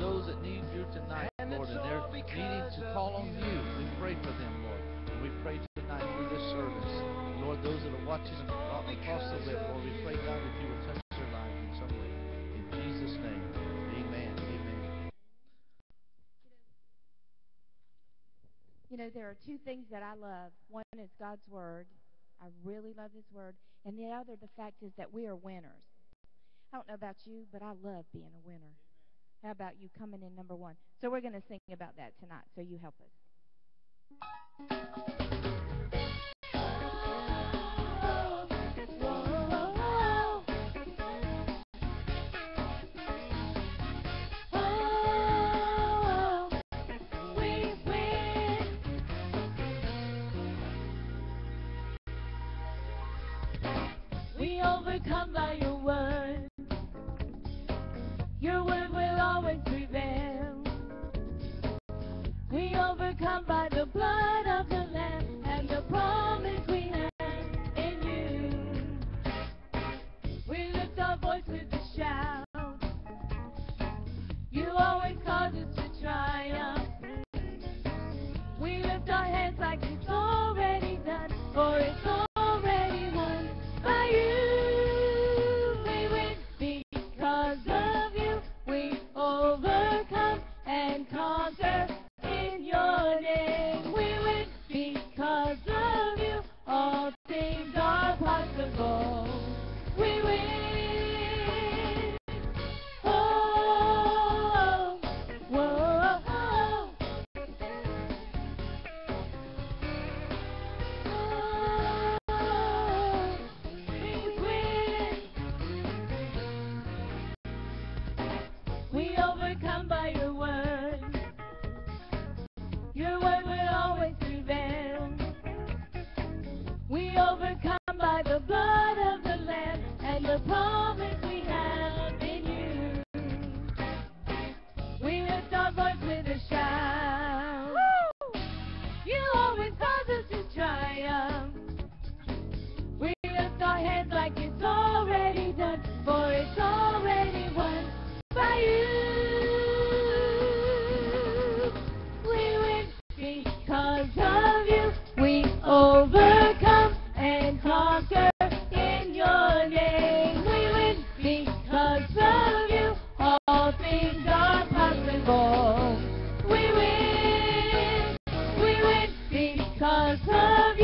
those that need you tonight, Lord, and they're needing to call on you. We pray for them, Lord, and we pray tonight through this service. Lord, those that are watching across the web, Lord, we pray, God, that you would touch their life in some way. In Jesus' name, amen. Amen. You know, there are two things that I love. One is God's Word. I really love His Word. And the other, the fact is that we are winners. I don't know about you, but I love being a winner. How about you coming in number one? So we're going to sing about that tonight, so you help us. come by overcome by the blood of because of you.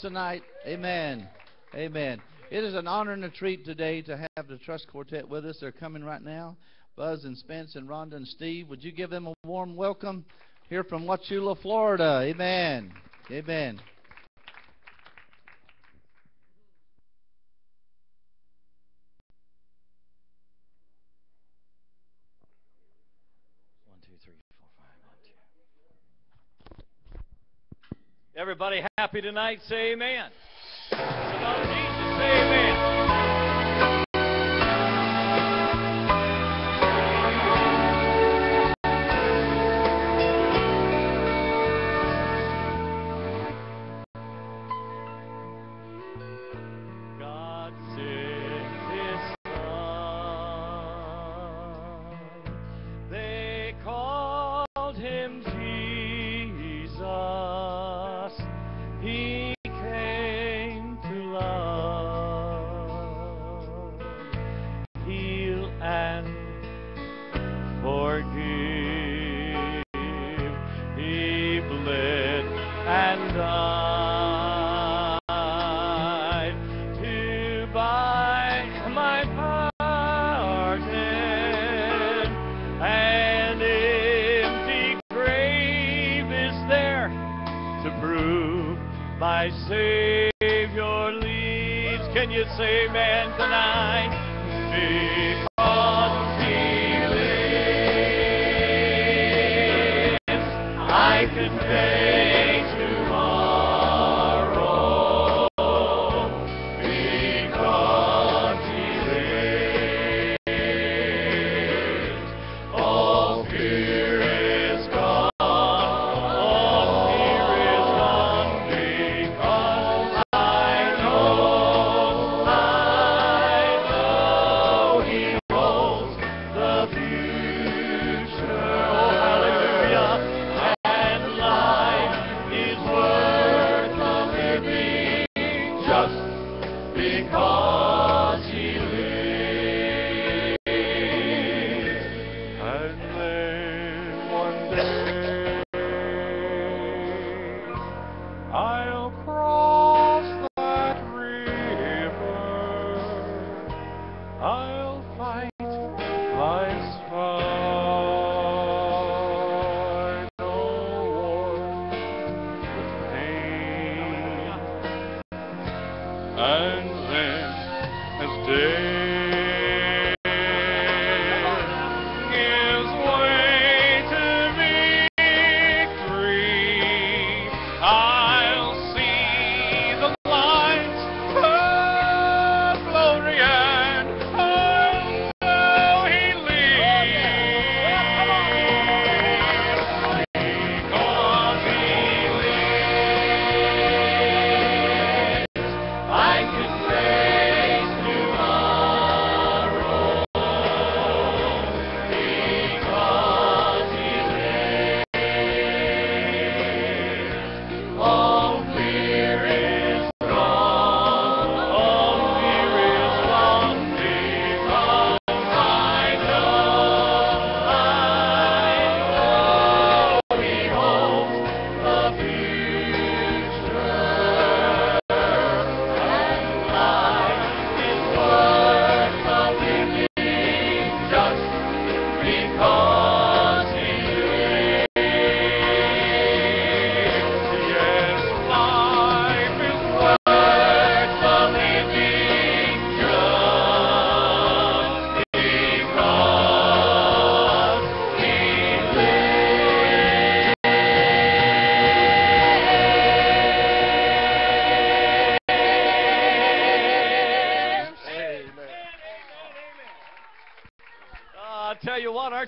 Tonight? Amen. Amen. It is an honor and a treat today to have the Trust Quartet with us. They're coming right now. Buzz and Spence and Rhonda and Steve. Would you give them a warm welcome here from Wauchula, Florida? Amen. Amen. One, two, three, four, five, one, two. Everybody happy tonight? Say amen. Say amen.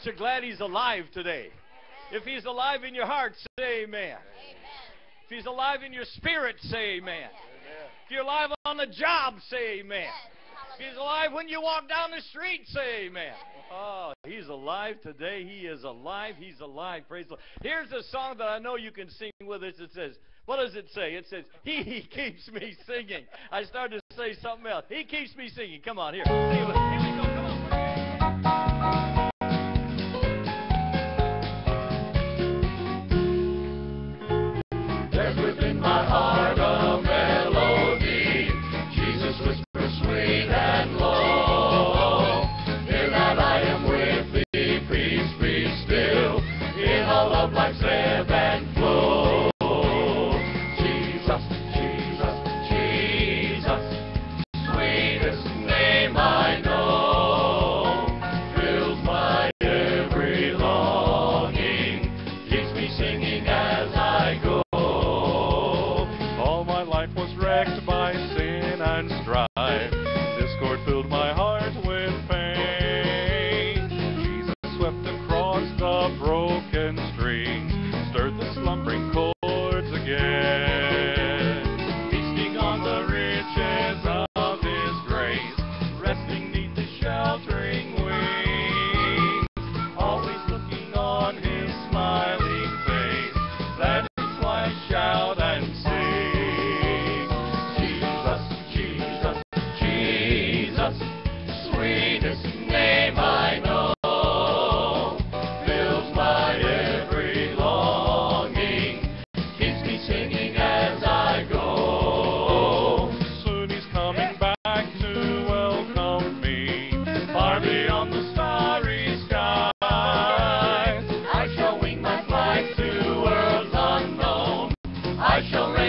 What, aren't glad he's alive today? If he's alive in your heart, say amen. If he's alive in your spirit, say amen. If you're alive on the job, say amen. If he's alive when you walk down the street, say amen. Oh, he's alive today. He is alive. He's alive. Praise the Lord. Here's a song that I know you can sing with us. It says, what does it say? It says, He, he keeps me singing. I started to say something else. He keeps me singing. Come on, here.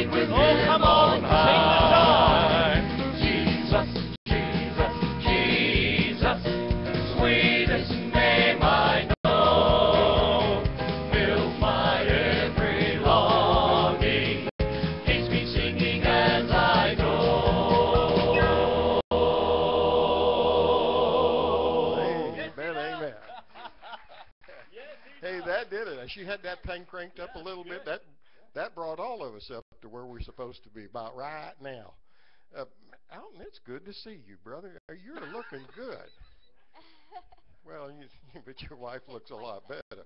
right with oh, Him come on, on high. Jesus, Jesus, Jesus, sweetest name I know. Fill my every longing, keeps me singing as I go. Amen, amen. hey, that did it. She had that thing cranked up a little bit. That that brought up to where we're supposed to be about right now. Uh, Alton, it's good to see you, brother. Uh, You're looking good. Well, you, but your wife looks a lot better.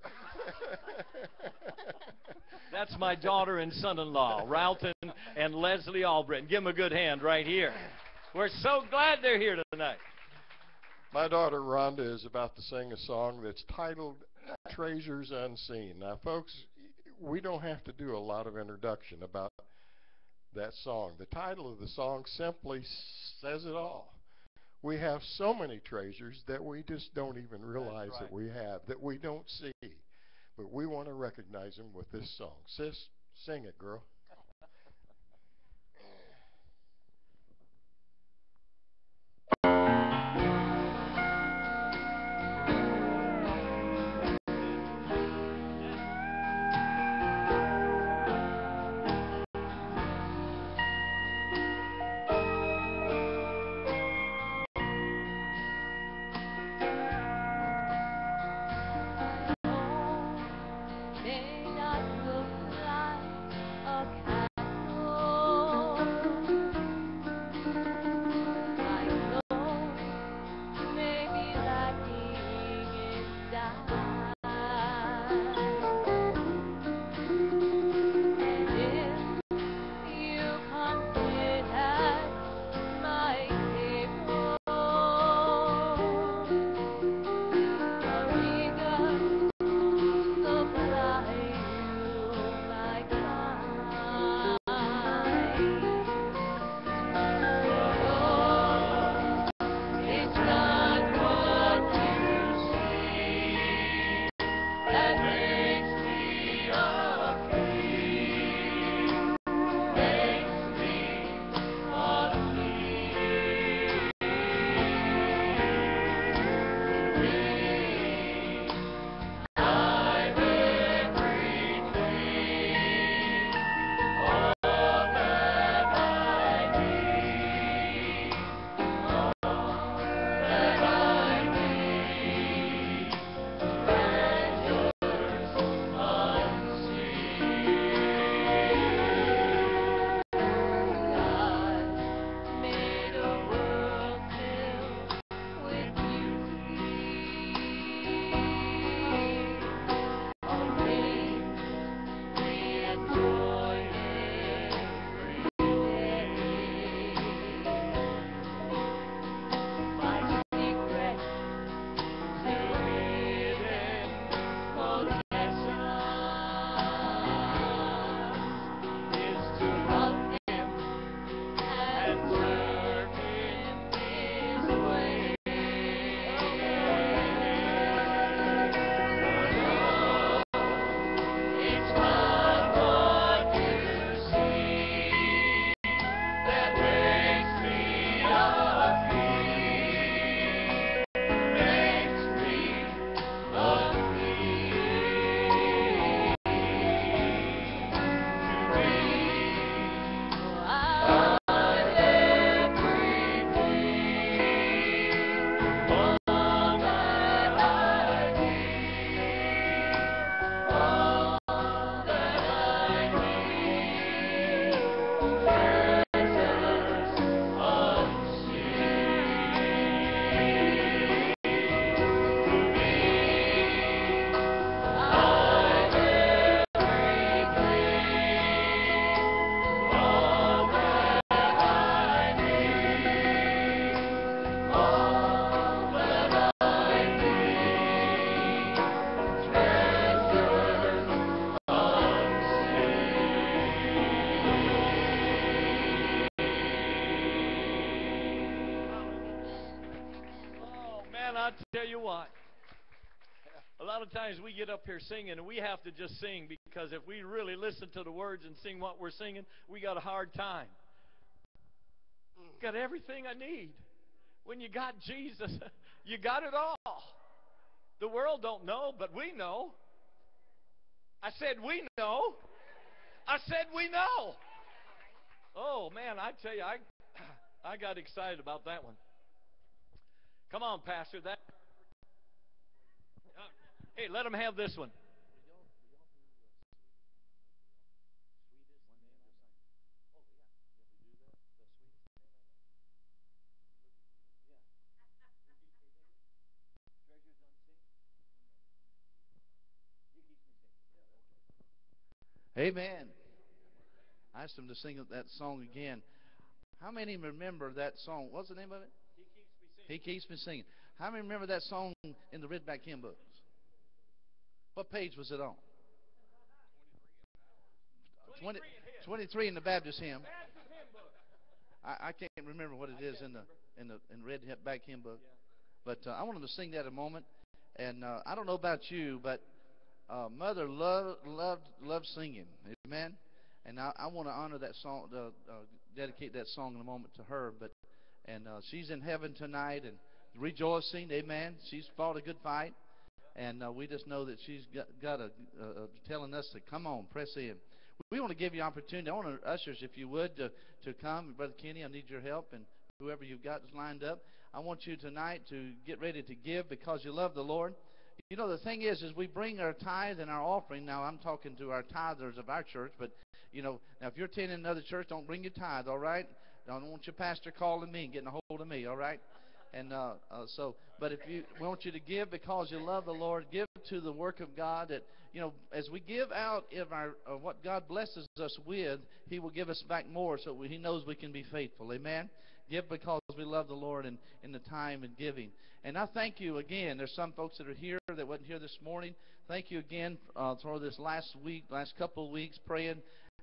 That's my daughter and son-in-law, Ralston and Leslie Albritton. Give them a good hand right here. We're so glad they're here tonight. My daughter Rhonda is about to sing a song that's titled Treasures Unseen. Now, folks, we don't have to do a lot of introduction about that song. The title of the song simply says it all. We have so many treasures that we just don't even realize right. that we have, that we don't see. But we want to recognize them with this song. Sis, sing it, girl. Tell you what. A lot of times we get up here singing and we have to just sing because if we really listen to the words and sing what we're singing, we got a hard time. Got everything I need. When you got Jesus, you got it all. The world don't know, but we know. I said we know. I said we know. Oh man, I tell you, I I got excited about that one. Come on, Pastor. That. Hey, let them have this one. Amen. I asked him to sing that song again. How many remember that song? What's the name of it? He keeps me singing. He keeps me singing. How many remember that song in the Redback hymn books? What page was it on? 20, 23 in the Baptist hymn. I, I can't remember what it is in the in the in the Redback hymn book, but uh, I wanted to sing that a moment. And uh, I don't know about you, but uh, Mother loved loved loved singing. Amen. And I, I want to honor that song, uh, uh, dedicate that song in a moment to her. But and uh, she's in heaven tonight and rejoicing. Amen. She's fought a good fight, and uh, we just know that she's got, got a, uh, telling us to come on, press in. We want to give you opportunity. I want to ushers, if you would, to to come. Brother Kenny, I need your help, and whoever you've got lined up. I want you tonight to get ready to give because you love the Lord. You know, the thing is, is we bring our tithe and our offering. Now, I'm talking to our tithers of our church, but, you know, now if you're attending another church, don't bring your tithe, all right? I don't want your pastor calling me and getting a hold of me, all right? And uh, uh, so, but if you want you to give because you love the Lord, give to the work of God. That you know, as we give out of our of what God blesses us with, He will give us back more. So we, He knows we can be faithful. Amen. Give because we love the Lord and in the time and giving. And I thank you again. There's some folks that are here that wasn't here this morning. Thank you again uh, for this last week, last couple of weeks, praying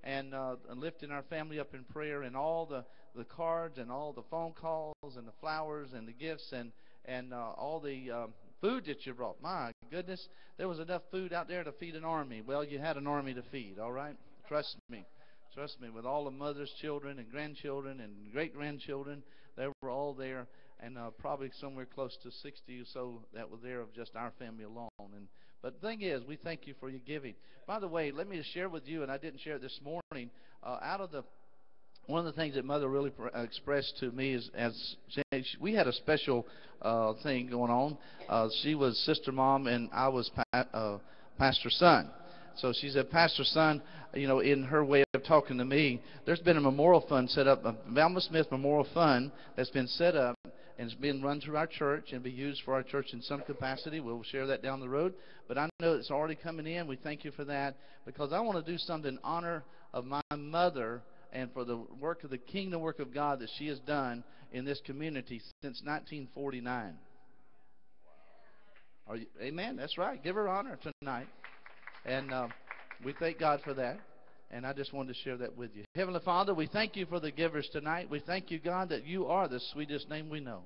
and, uh, and lifting our family up in prayer, and all the the cards and all the phone calls and the flowers and the gifts and and uh, all the um, food that you brought. My goodness, there was enough food out there to feed an army. Well, you had an army to feed. All right, trust me. Trust me, with all the mother's children and grandchildren and great grandchildren, they were all there, and uh, probably somewhere close to 60 or so that were there of just our family alone. And but the thing is, we thank you for your giving. By the way, let me share with you, and I didn't share it this morning. Uh, out of the one of the things that Mother really uh, expressed to me is as we had a special uh, thing going on. Uh, she was sister mom, and I was pa- uh, pastor son. So she said, Pastor Son, you know, in her way of talking to me, there's been a memorial fund set up, a Valma Smith Memorial Fund that's been set up and it's being run through our church and be used for our church in some capacity. We'll share that down the road. But I know it's already coming in. We thank you for that because I want to do something in honor of my mother and for the work of the kingdom work of God that she has done in this community since 1949. Are you, amen. That's right. Give her honor tonight. And uh, we thank God for that. And I just wanted to share that with you. Heavenly Father, we thank you for the givers tonight. We thank you, God, that you are the sweetest name we know.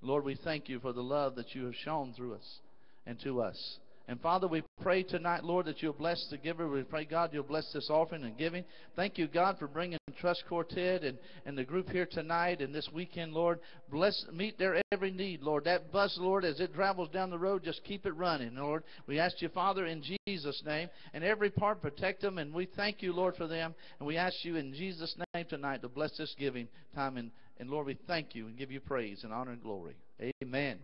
Lord, we thank you for the love that you have shown through us and to us. And Father, we pray tonight, Lord, that you'll bless the giver. We pray, God, you'll bless this offering and giving. Thank you, God, for bringing Trust Quartet and, and the group here tonight and this weekend, Lord. Bless, meet their every need, Lord. That bus, Lord, as it travels down the road, just keep it running, Lord. We ask you, Father, in Jesus' name, and every part, protect them. And we thank you, Lord, for them. And we ask you in Jesus' name tonight to bless this giving time. And, and Lord, we thank you and give you praise and honor and glory. Amen.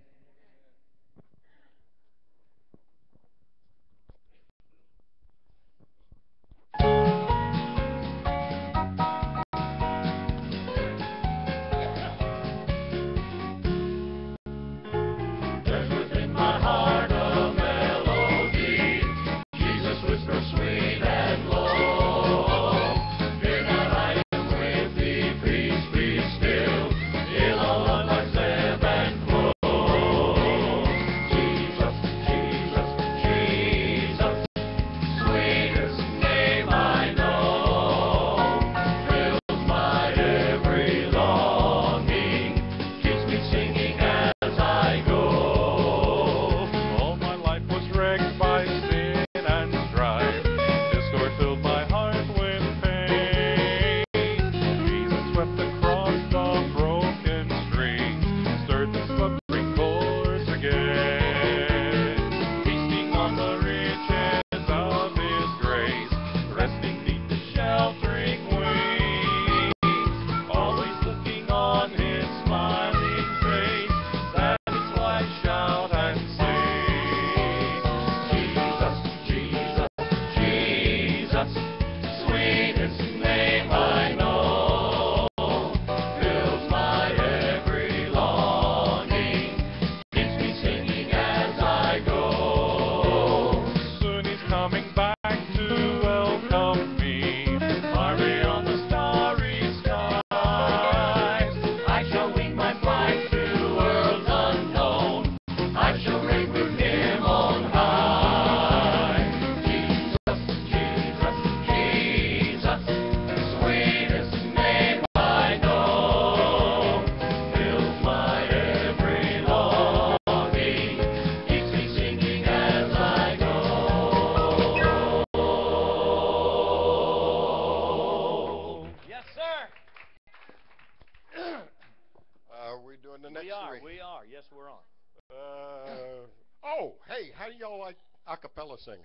How do y'all like a cappella singing?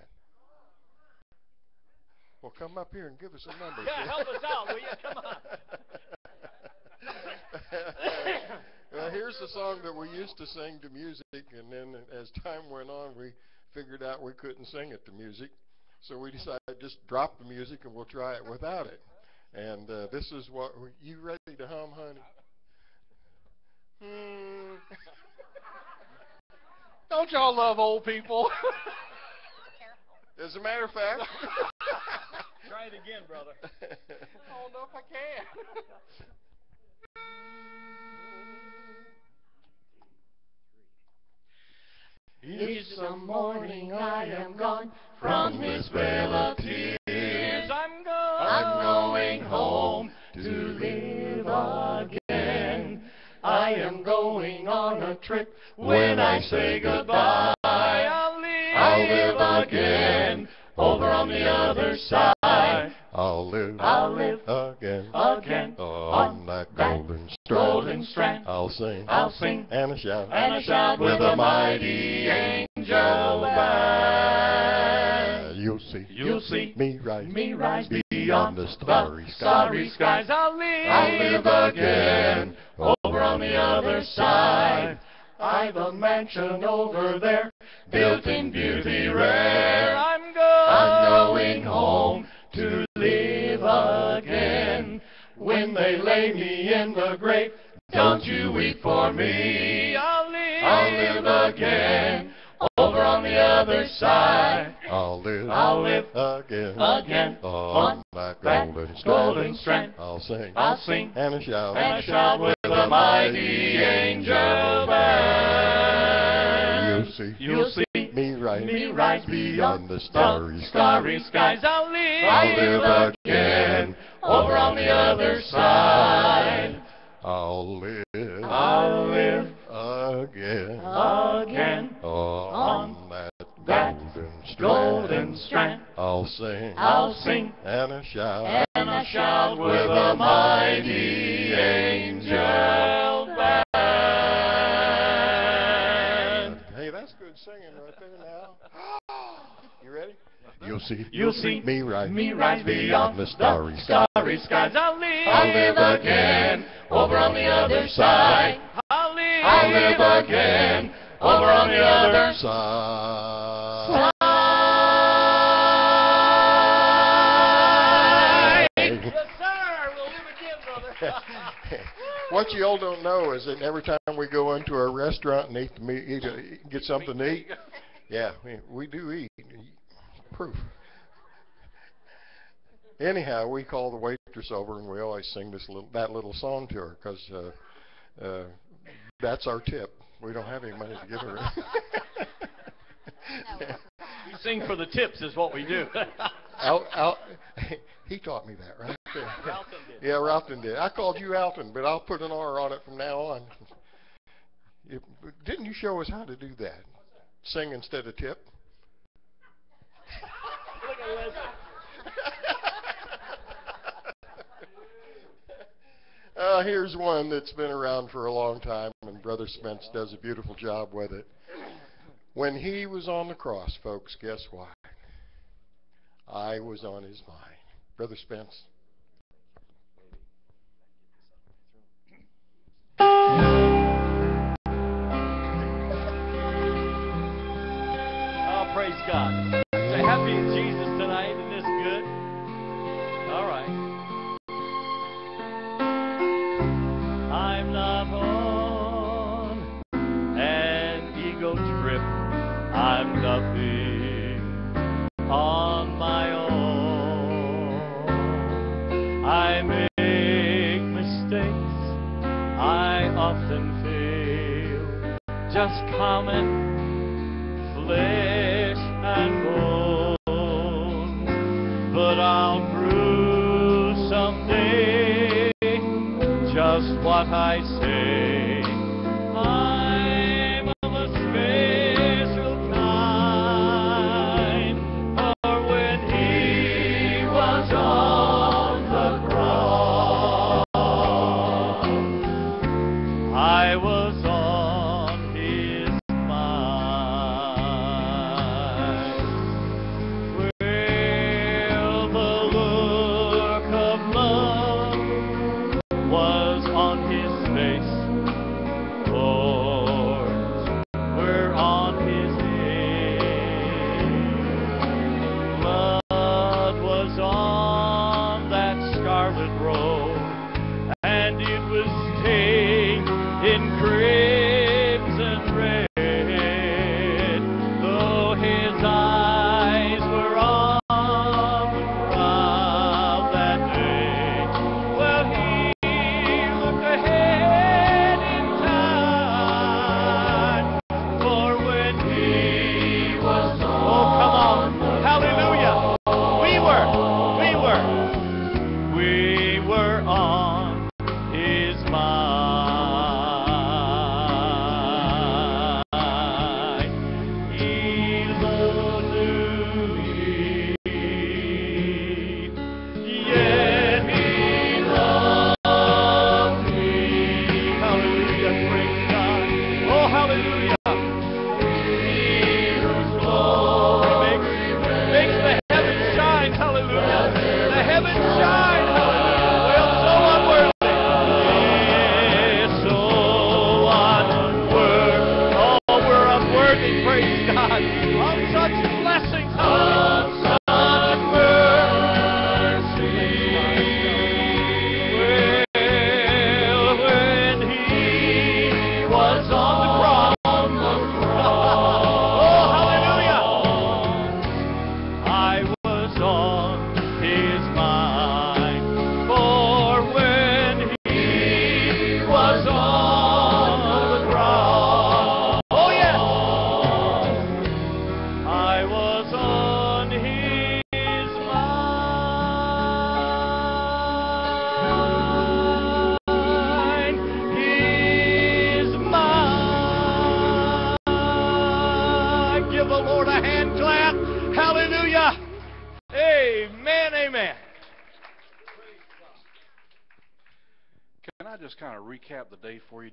Well, come up here and give us a number. Yeah, help us out, will you? Come on. well, here's the song that we used to sing to music, and then as time went on, we figured out we couldn't sing it to music, so we decided just drop the music and we'll try it without it. And uh, this is what you ready to hum, honey? Hmm. Don't y'all love old people? As a matter of fact. Try it again, brother. I don't know if I can. It's the morning I am gone from this vale of tears. I'm going. I'm going home to live again. I am going on a trip when I say goodbye. I'll live. I'll live again over on the other side. I'll live, I'll live again, again on that golden strand. golden strand. I'll sing, I'll sing and a shout, and a shout with a mighty angel band. You'll see, You'll see me rise, me rise beyond the starry skies. starry skies. I'll live. I'll live again on the other side. I've a mansion over there, built in beauty rare. I'm going. I'm going home to live again. When they lay me in the grave, don't you weep for me. I'll live. I'll live again on the other side. I'll live, I'll live again, again on that golden golden strand. I'll sing, I'll sing and a shout, and a shout with a mighty angel band. You'll see, You'll see me rise, me rise beyond the starry starry skies. skies. I'll live. I'll live again over on the other side. I'll live, I'll live golden strand. I'll sing I'll sing and a shout and a shout with a mighty angel band. Hey, that's good singing right there now. You ready? You'll see. You'll see me rise. me rise beyond the starry starry skies. I'll live. I'll live again over on the other side. I'll live. I'll live again over on the other side. What you all don't know is that every time we go into a restaurant and eat, the meat, eat, uh, get something to eat, yeah, we, we do eat. Proof. Anyhow, we call the waitress over and we always sing this little that little song to her because uh, uh, that's our tip. We don't have any money to give her. we sing for the tips, is what we do. Al, he taught me that, right? Did. Yeah, Ralston did. I called you Alton, but I'll put an R on it from now on. You- didn't you show us how to do that? Sing instead of tip? Look at Leslie. Uh, here's one that's been around for a long time, and Brother Spence does a beautiful job with it. When he was on the cross, folks, guess what? I was on his mind. Brother Spence. Praise God. Say happy in Jesus tonight. Isn't this good? All right. I'm not on an ego trip. I'm nothing on my own. I make mistakes. I often fail. Just common flesh I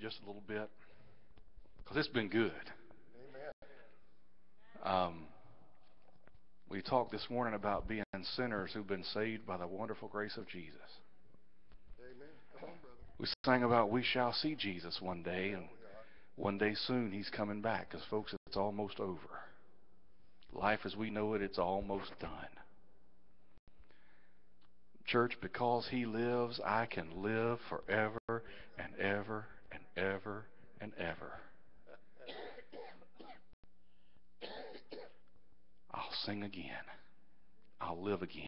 just a little bit? Because it's been good. Um, we talked this morning about being sinners who've been saved by the wonderful grace of Jesus. We sang about we shall see Jesus one day, and one day soon he's coming back. Because, folks, it's almost over. Life as we know it, it's almost done. Church, because he lives, I can live forever and ever ever and ever. I'll sing again. I'll live again.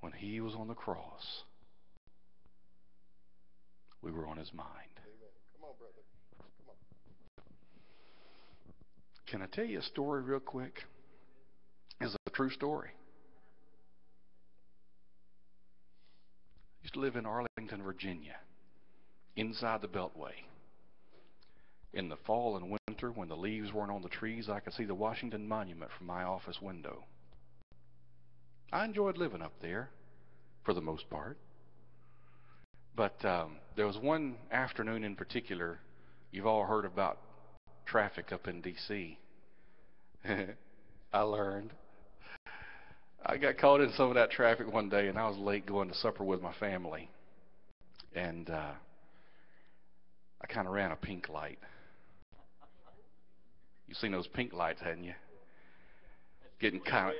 When he was on the cross, we were on his mind. Can I tell you a story real quick? It's a true story. I used to live in Arlington, Virginia, inside the Beltway. In the fall and winter, when the leaves weren't on the trees, I could see the Washington Monument from my office window. I enjoyed living up there, for the most part. But um, there was one afternoon in particular, you've all heard about traffic up in D.C. I learned. I got caught in some of that traffic one day, and I was late going to supper with my family. And uh, I kind of ran a pink light. You've seen those pink lights, hadn't you? Getting kind of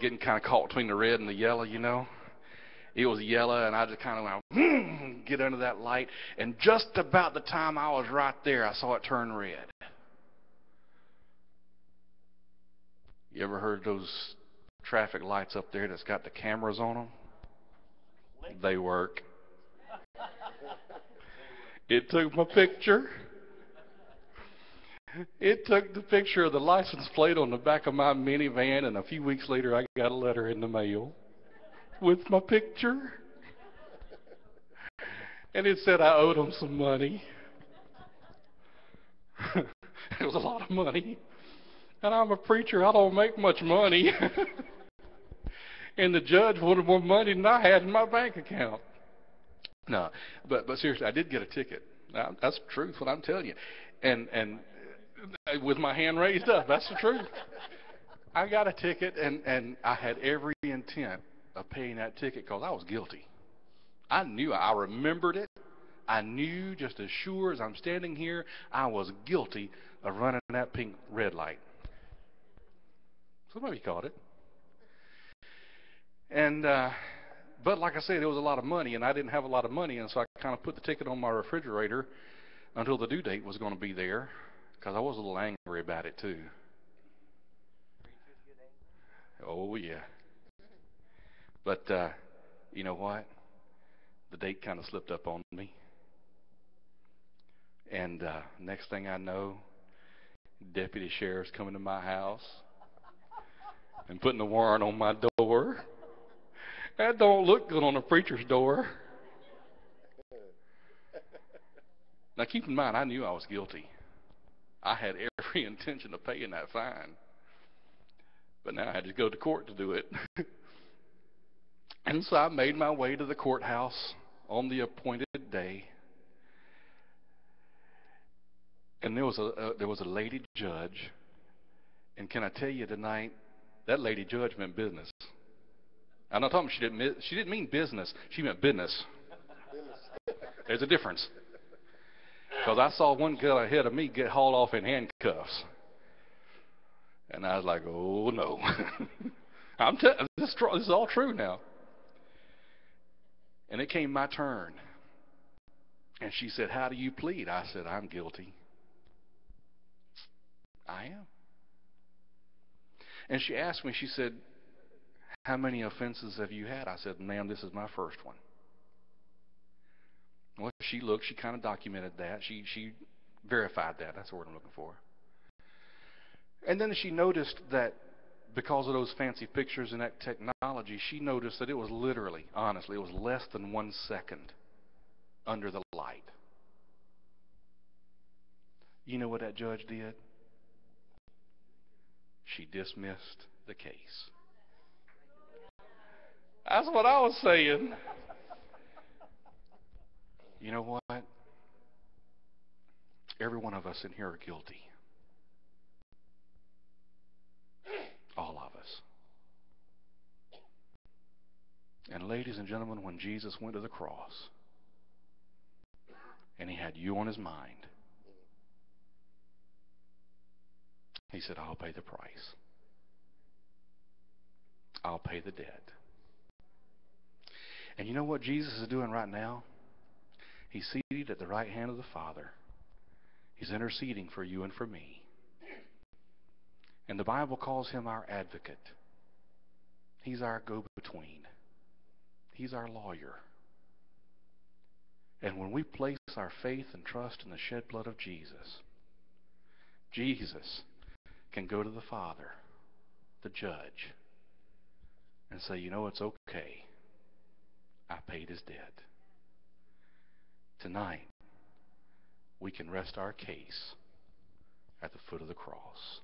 getting kind of caught between the red and the yellow, you know. It was yellow, and I just kind of went, hmm, get under that light. And just about the time I was right there, I saw it turn red. You ever heard those traffic lights up there that's got the cameras on them? They work. It took my picture. It took the picture of the license plate on the back of my minivan, and a few weeks later, I got a letter in the mail with my picture. And it said I owed them some money. it was a lot of money. And I'm a preacher, I don't make much money. and the judge wanted more money than I had in my bank account. No, but but seriously, I did get a ticket. Now, that's the truth. What I'm telling you, and and uh, with my hand raised up, that's the truth. I got a ticket, and and I had every intent of paying that ticket because I was guilty. I knew. I remembered it. I knew just as sure as I'm standing here, I was guilty of running that pink red light. Somebody caught it. And uh, but like I said, it was a lot of money, and I didn't have a lot of money, and so I kind of put the ticket on my refrigerator until the due date was going to be there, because I was a little angry about it too. Oh yeah. But uh, you know what? The date kind of slipped up on me, and uh, next thing I know, deputy sheriff's coming to my house and putting a warrant on my door. That don't look good on a preacher's door. Now keep in mind, I knew I was guilty. I had every intention of paying that fine. But now I had to go to court to do it. and so I made my way to the courthouse on the appointed day. And there was a uh, there was a lady judge. And can I tell you tonight, that lady judge meant business. I'm not talking. She didn't. She didn't mean business. She meant business. There's a difference. Because I saw one girl ahead of me get hauled off in handcuffs, And I was like, oh no. I'm t- this, tr- this is all true now. And it came my turn. And she said, How do you plead? I said, I'm guilty. I am. And she asked me, she said, How many offenses have you had? I said, Ma'am, this is my first one. Well, she looked, she kind of documented that. She she verified that. That's the word I'm looking for. And then she noticed that because of those fancy pictures and that technology, she noticed that it was literally, honestly, it was less than one second under the light. You know what that judge did? She dismissed the case. That's what I was saying. You know what? Every one of us in here are guilty. All of us. And, ladies and gentlemen, when Jesus went to the cross and he had you on his mind, he said, I'll pay the price. I'll pay the debt. And you know what Jesus is doing right now? He's seated at the right hand of the Father. He's interceding for you and for me. And the Bible calls him our advocate. He's our go between, he's our lawyer. And when we place our faith and trust in the shed blood of Jesus, Jesus can go to the Father, the judge, and say, You know, it's okay. I paid his debt. Tonight, we can rest our case at the foot of the cross.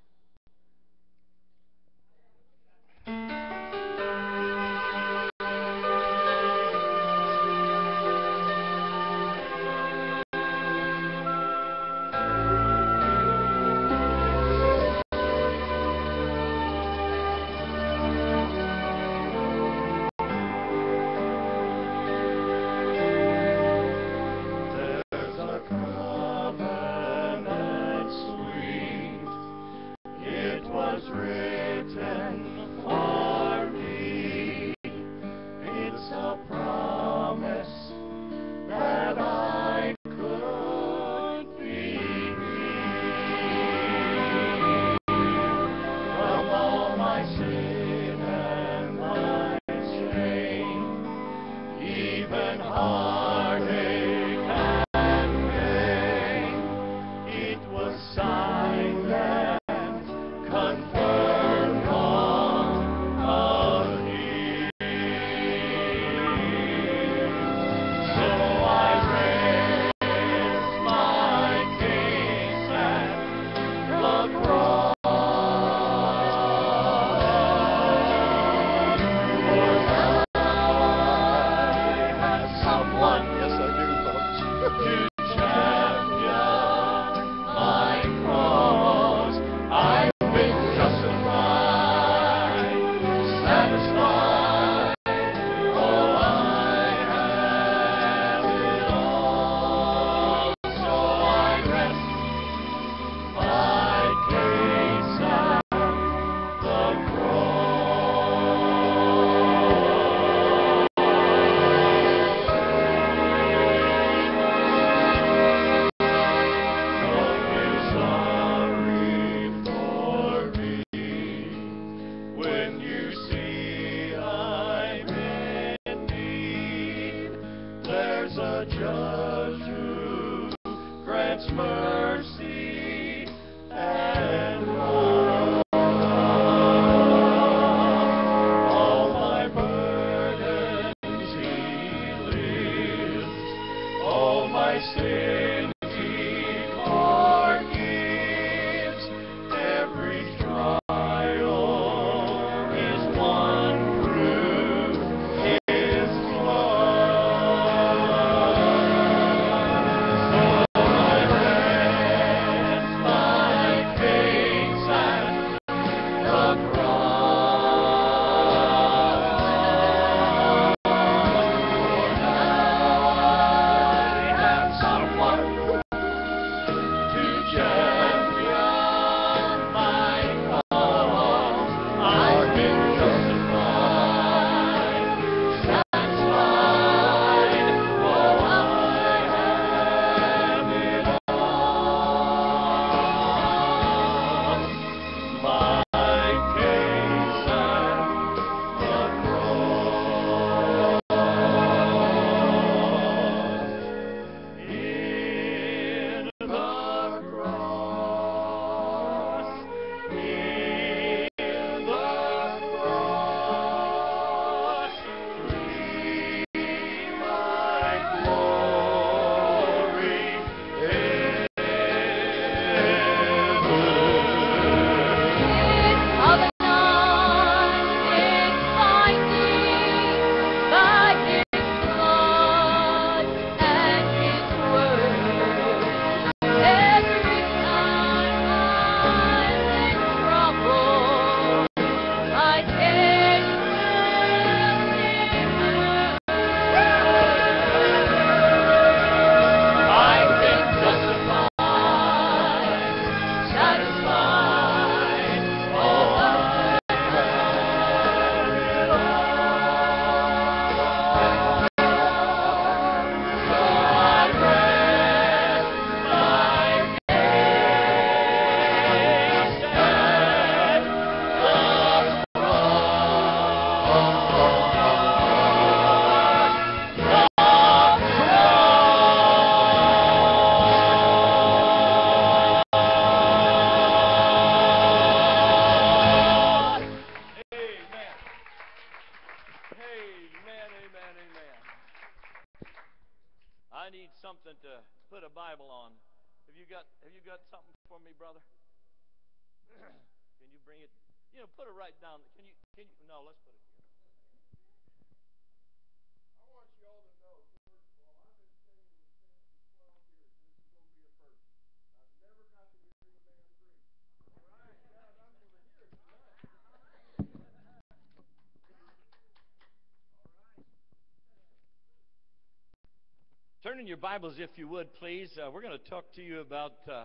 Turn in your Bibles, if you would, please. Uh, we're going to talk to you about uh,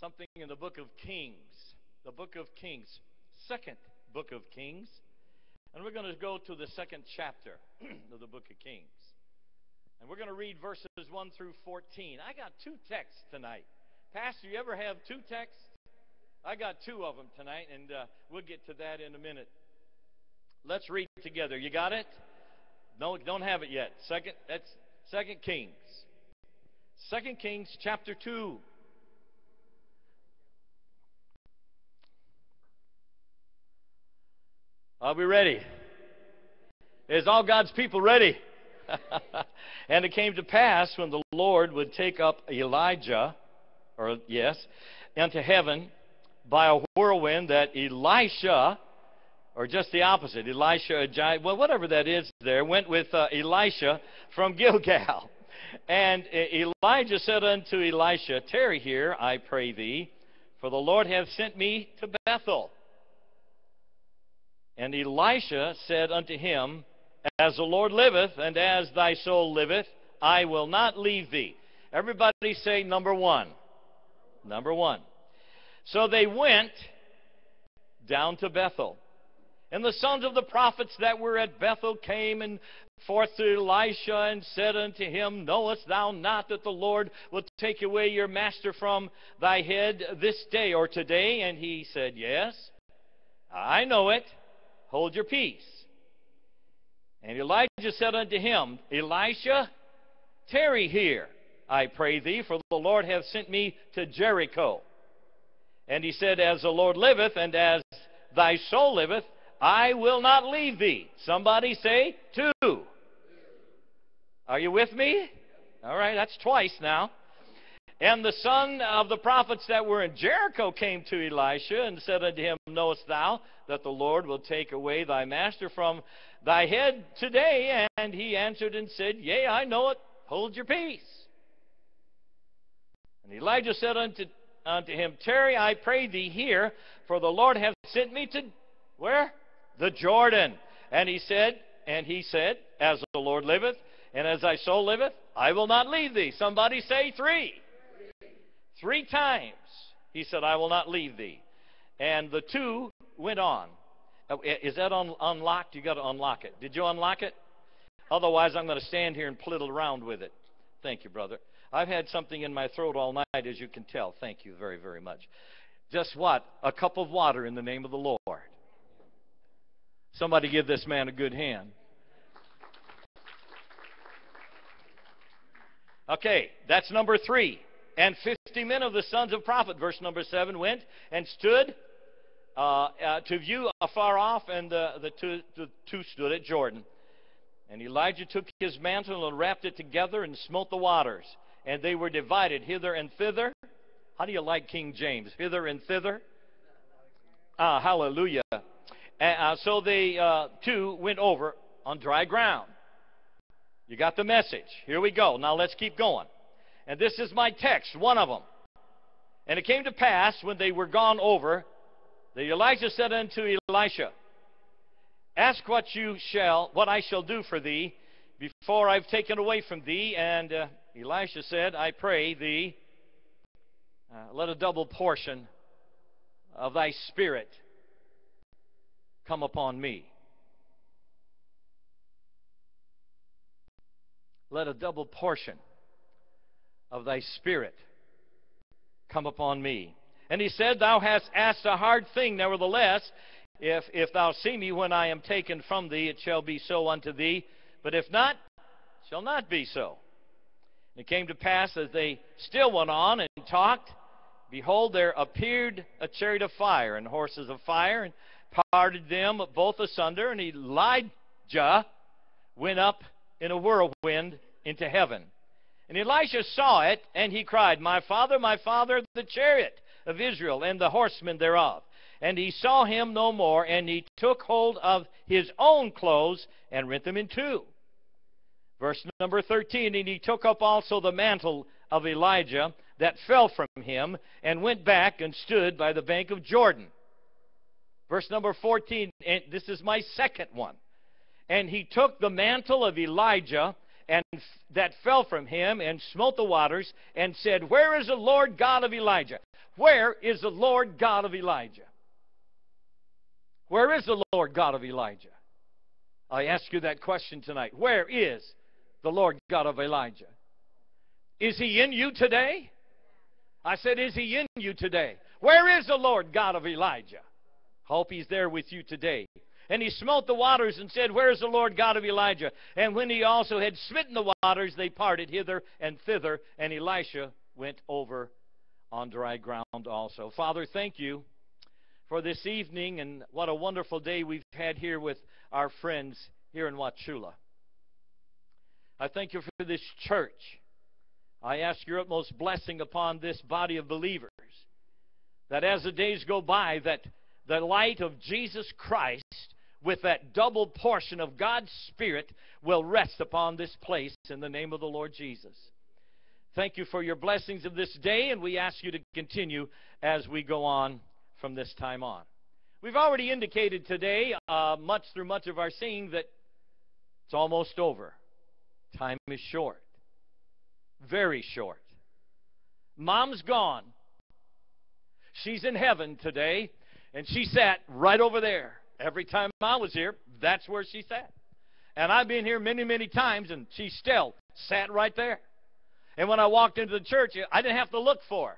something in the book of Kings. The book of Kings. Second book of Kings. And we're going to go to the second chapter of the book of Kings. And we're going to read verses 1 through 14. I got two texts tonight. Pastor, you ever have two texts? I got two of them tonight, and uh, we'll get to that in a minute. Let's read together. You got it? No, don't have it yet. Second, that's Second Kings. Second Kings chapter 2. Are we ready? Is all God's people ready? and it came to pass when the Lord would take up Elijah, or yes, into heaven by a whirlwind that Elisha, or just the opposite, Elisha, well, whatever that is there, went with uh, Elisha from Gilgal. And Elijah said unto Elisha, Tarry here, I pray thee, for the Lord hath sent me to Bethel. And Elisha said unto him, As the Lord liveth, and as thy soul liveth, I will not leave thee. Everybody say number one. Number one. So they went down to Bethel. And the sons of the prophets that were at Bethel came and forth to Elisha and said unto him, Knowest thou not that the Lord will take away your master from thy head this day or today? And he said, Yes, I know it. Hold your peace. And Elijah said unto him, Elisha, tarry here, I pray thee, for the Lord hath sent me to Jericho. And he said, As the Lord liveth, and as thy soul liveth, I will not leave thee. Somebody say, two. Are you with me? All right, that's twice now. And the son of the prophets that were in Jericho came to Elisha and said unto him, Knowest thou that the Lord will take away thy master from thy head today? And he answered and said, Yea, I know it. Hold your peace. And Elijah said unto, unto him, Tarry, I pray thee here, for the Lord hath sent me to where? The Jordan. And he said, and he said, As the Lord liveth, and as thy soul liveth, I will not leave thee. Somebody say three. Three times he said, I will not leave thee. And the two went on. Is that un- unlocked? You got to unlock it. Did you unlock it? Otherwise, I'm going to stand here and pliddle around with it. Thank you, brother. I've had something in my throat all night, as you can tell. Thank you very, very much. Just what? A cup of water in the name of the Lord. Somebody give this man a good hand. Okay, that's number three. And fifty men of the sons of prophet, verse number seven, went and stood uh, uh, to view afar off, and the, the, two, the two stood at Jordan. And Elijah took his mantle and wrapped it together and smote the waters, and they were divided hither and thither. How do you like King James? Hither and thither? Ah, hallelujah. Uh, so they uh, two went over on dry ground. You got the message. Here we go. Now let's keep going. And this is my text, one of them. And it came to pass when they were gone over that Elijah said unto Elisha, Ask what you shall, what I shall do for thee before I've taken away from thee. And uh, Elisha said, I pray thee, uh, let a double portion of thy spirit come upon me. Let a double portion of thy spirit come upon me. And he said, Thou hast asked a hard thing, nevertheless. If, if thou see me when I am taken from thee, it shall be so unto thee. But if not, it shall not be so. And it came to pass as they still went on and talked, behold, there appeared a chariot of fire and horses of fire, and parted them both asunder, and Elijah went up in a whirlwind into heaven. And Elisha saw it, and he cried, My father, my father, the chariot of Israel, and the horsemen thereof. And he saw him no more, and he took hold of his own clothes and rent them in two. Verse number 13 And he took up also the mantle of Elijah that fell from him, and went back and stood by the bank of Jordan. Verse number 14, and this is my second one. And he took the mantle of Elijah and that fell from him and smote the waters and said, Where is the Lord God of Elijah? Where is the Lord God of Elijah? Where is the Lord God of Elijah? I ask you that question tonight. Where is the Lord God of Elijah? Is he in you today? I said, Is he in you today? Where is the Lord God of Elijah? Hope he's there with you today. And he smote the waters and said, Where is the Lord God of Elijah? And when he also had smitten the waters, they parted hither and thither, and Elisha went over on dry ground also. Father, thank you for this evening, and what a wonderful day we've had here with our friends here in Wauchula. I thank you for this church. I ask your utmost blessing upon this body of believers, that as the days go by, that the light of Jesus Christ with that double portion of God's Spirit will rest upon this place in the name of the Lord Jesus. Thank you for your blessings of this day, and we ask you to continue as we go on from this time on. We've already indicated today, uh, much through much of our singing, that it's almost over. Time is short. Very short. Mom's gone. She's in heaven today, and she sat right over there. Every time I was here, that's where she sat. And I've been here many, many times, and she still sat right there. And when I walked into the church, I didn't have to look for her.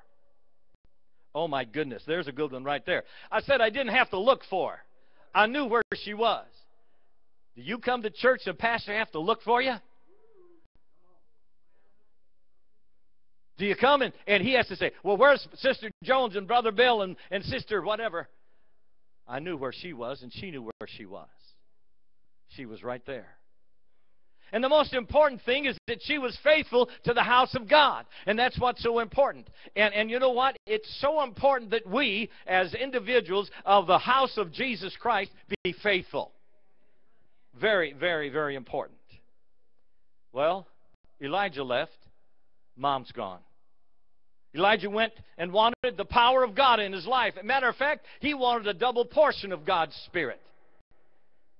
Oh, my goodness, there's a good one right there. I said I didn't have to look for her. I knew where she was. Do you come to church and pastor have to look for you? Do you come and, and he has to say, well, where's Sister Jones and Brother Bill and, and Sister whatever? I knew where she was, and she knew where she was. She was right there. And the most important thing is that she was faithful to the house of God. And that's what's so important. And, and you know what? It's so important that we, as individuals of the house of Jesus Christ, be faithful. Very, very, very important. Well, Elijah left. Mom's gone. Elijah went and wanted the power of God in his life. Matter of fact, he wanted a double portion of God's Spirit.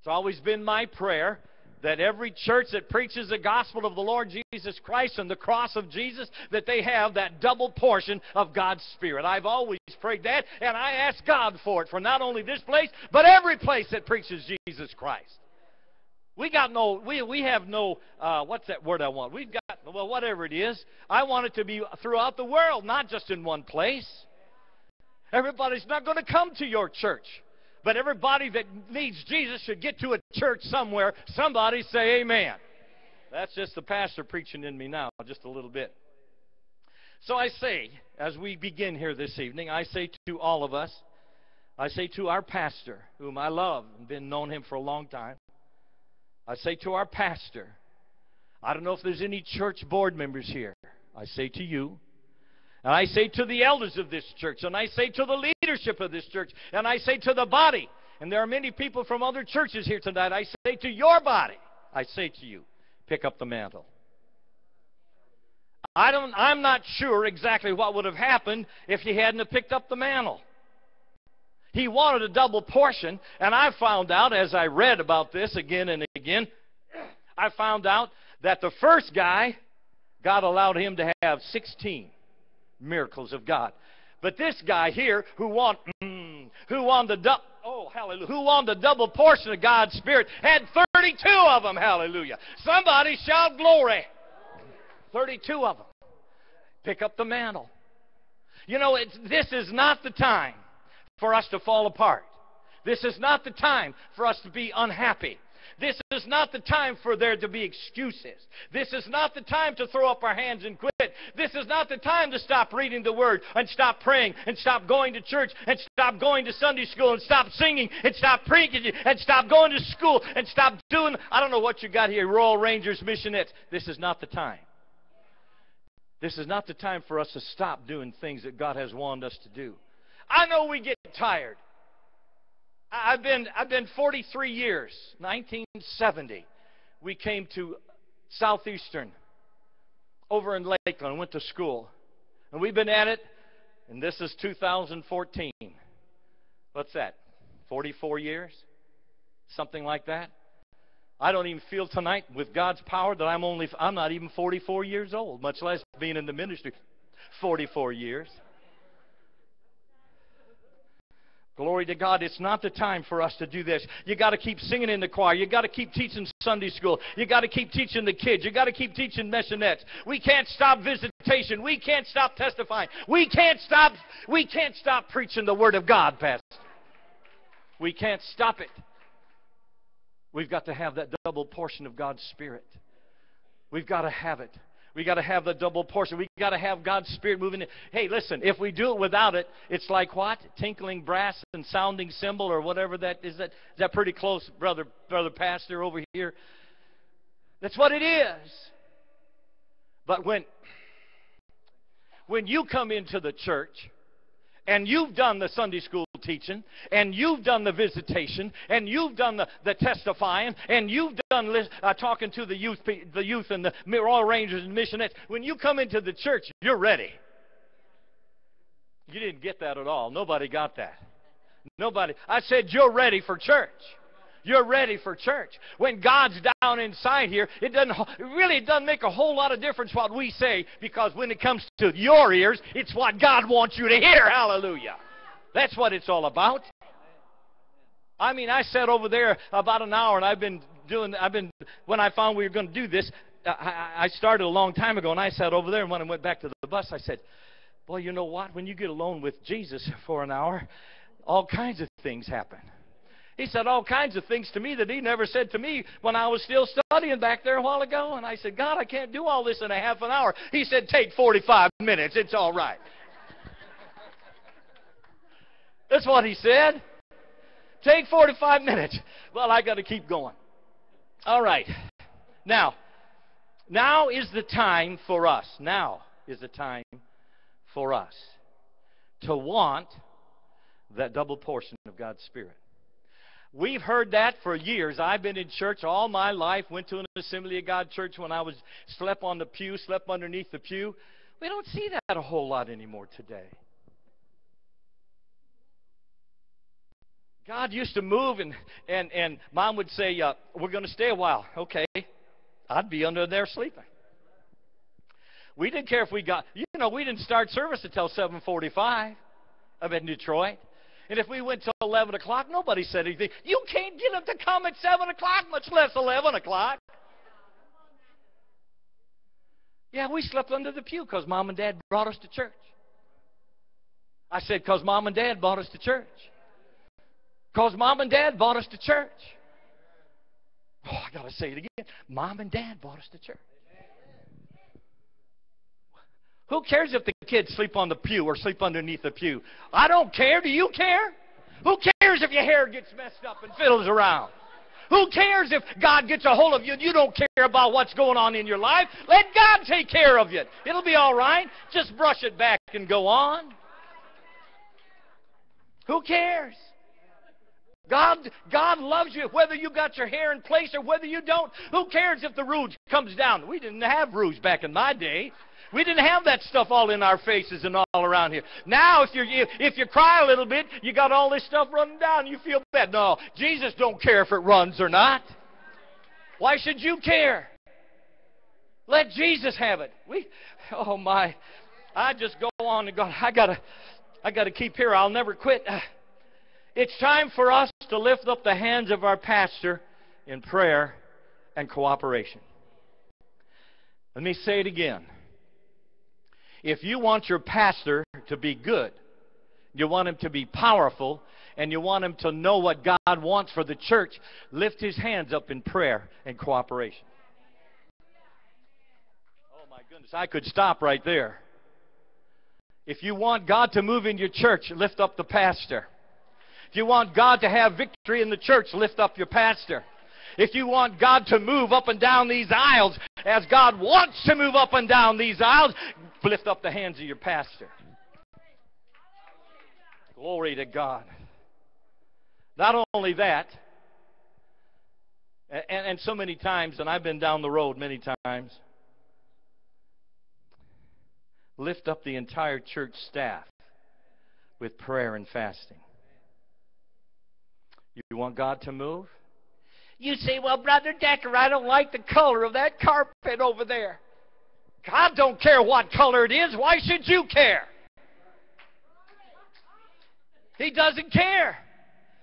It's always been my prayer that every church that preaches the gospel of the Lord Jesus Christ and the cross of Jesus, that they have that double portion of God's Spirit. I've always prayed that, and I ask God for it for not only this place, but every place that preaches Jesus Christ. We got no, we, we have no, uh, what's that word I want? We've got, well, whatever it is. I want it to be throughout the world, not just in one place. Everybody's not going to come to your church. But everybody that needs Jesus should get to a church somewhere. Somebody say amen. That's just the pastor preaching in me now, just a little bit. So I say, as we begin here this evening, I say to all of us, I say to our pastor, whom I love and been known him for a long time, I say to our pastor, I don't know if there's any church board members here. I say to you, and I say to the elders of this church, and I say to the leadership of this church, and I say to the body, and there are many people from other churches here tonight. I say to your body, I say to you, pick up the mantle. I don't, I'm not sure exactly what would have happened if he hadn't picked up the mantle. He wanted a double portion, and I found out as I read about this again and again, I found out that the first guy, God allowed him to have 16 miracles of God. But this guy here, who won, mm, who won the du- oh hallelujah, who won the double portion of God's Spirit, had 32 of them. Hallelujah! Somebody shout glory. 32 of them. Pick up the mantle. You know, this is not the time for us to fall apart. This is not the time for us to be unhappy. This is not the time for there to be excuses. This is not the time to throw up our hands and quit. This is not the time to stop reading the Word and stop praying and stop going to church and stop going to Sunday school and stop singing and stop preaching and stop going to school and stop doing, I don't know what you got here, Royal Rangers, missionettes. This is not the time. This is not the time for us to stop doing things that God has wanted us to do. I know we get tired. I've been, I've been 43 years, 1970. We came to Southeastern over in Lakeland, went to school. And we've been at it, and this is 2014. What's that? 44 years? Something like that? I don't even feel tonight with God's power that I'm only I'm not even 44 years old, much less being in the ministry 44 years. Glory to God. It's not the time for us to do this. You got to keep singing in the choir. You got to keep teaching Sunday school. You got to keep teaching the kids. You got to keep teaching missionettes. We can't stop visitation. We can't stop testifying. We can't stop we can't stop preaching the word of God, pastor. We can't stop it. We've got to have that double portion of God's spirit. We've got to have it. We got to have the double portion. We got to have God's Spirit moving. In. Hey, listen, if we do it without it, it's like what? Tinkling brass and sounding cymbal or whatever that is. That is that pretty close, brother, brother pastor over here? That's what it is. But when when you come into the church and you've done the Sunday school teaching, and you've done the visitation, and you've done the, the testifying, and you've done uh, talking to the youth, the youth and the Royal Rangers and missionettes. When you come into the church, you're ready. You didn't get that at all. Nobody got that. Nobody. I said you're ready for church. You're ready for church. When God's down inside here, it doesn't it really doesn't make a whole lot of difference what we say because when it comes to your ears, it's what God wants you to hear. Hallelujah. That's what it's all about. I mean, I sat over there about an hour, and I've been doing. I've been when I found we were going to do this. I, I started a long time ago, and I sat over there. And when I went back to the bus, I said, "Boy, you know what? When you get alone with Jesus for an hour, all kinds of things happen." He said all kinds of things to me that he never said to me when I was still studying back there a while ago. And I said, God, I can't do all this in a half an hour. He said, Take 45 minutes. It's all right. That's what he said. Take 45 minutes. Well, I got to keep going. All right. Now, now is the time for us. Now is the time for us to want that double portion of God's Spirit. We've heard that for years. I've been in church all my life, went to an Assembly of God church when I was slept on the pew, slept underneath the pew. We don't see that a whole lot anymore today. God used to move, and, and, and mom would say, uh, We're going to stay a while. Okay. I'd be under there sleeping. We didn't care if we got, you know, we didn't start service until 745 up in Detroit. And if we went till 11 o'clock, nobody said anything. You can't get them to come at 7 o'clock, much less 11 o'clock. Yeah, we slept under the pew because mom and dad brought us to church. I said, because mom and dad brought us to church. Because mom and dad brought us to church. Oh, I got to say it again. Mom and dad brought us to church. Who cares if the kids sleep on the pew or sleep underneath the pew? I don't care. Do you care? Who cares if your hair gets messed up and fiddles around? Who cares if God gets a hold of you and you don't care about what's going on in your life? Let God take care of you. It'll be all right. Just brush it back and go on. Who cares? God, God loves you whether you got your hair in place or whether you don't. Who cares if the rouge comes down? We didn't have rouge back in my day. We didn't have that stuff all in our faces and all around here. Now, if you if you cry a little bit, you got all this stuff running down. You feel bad. No, Jesus don't care if it runs or not. Why should you care? Let Jesus have it. We, oh my, I just go on and go. I gotta, I gotta keep here. I'll never quit. Uh, It's time for us to lift up the hands of our pastor in prayer and cooperation. Let me say it again. If you want your pastor to be good, you want him to be powerful, and you want him to know what God wants for the church, lift his hands up in prayer and cooperation. Oh my goodness, I could stop right there. If you want God to move in your church, lift up the pastor. If you want God to have victory in the church, lift up your pastor. If you want God to move up and down these aisles as God wants to move up and down these aisles, lift up the hands of your pastor. Glory to God. Not only that, and, and so many times, and I've been down the road many times, lift up the entire church staff with prayer and fasting. You want God to move? You say, well, Brother Decker, I don't like the color of that carpet over there. God don't care what color it is. Why should you care? He doesn't care.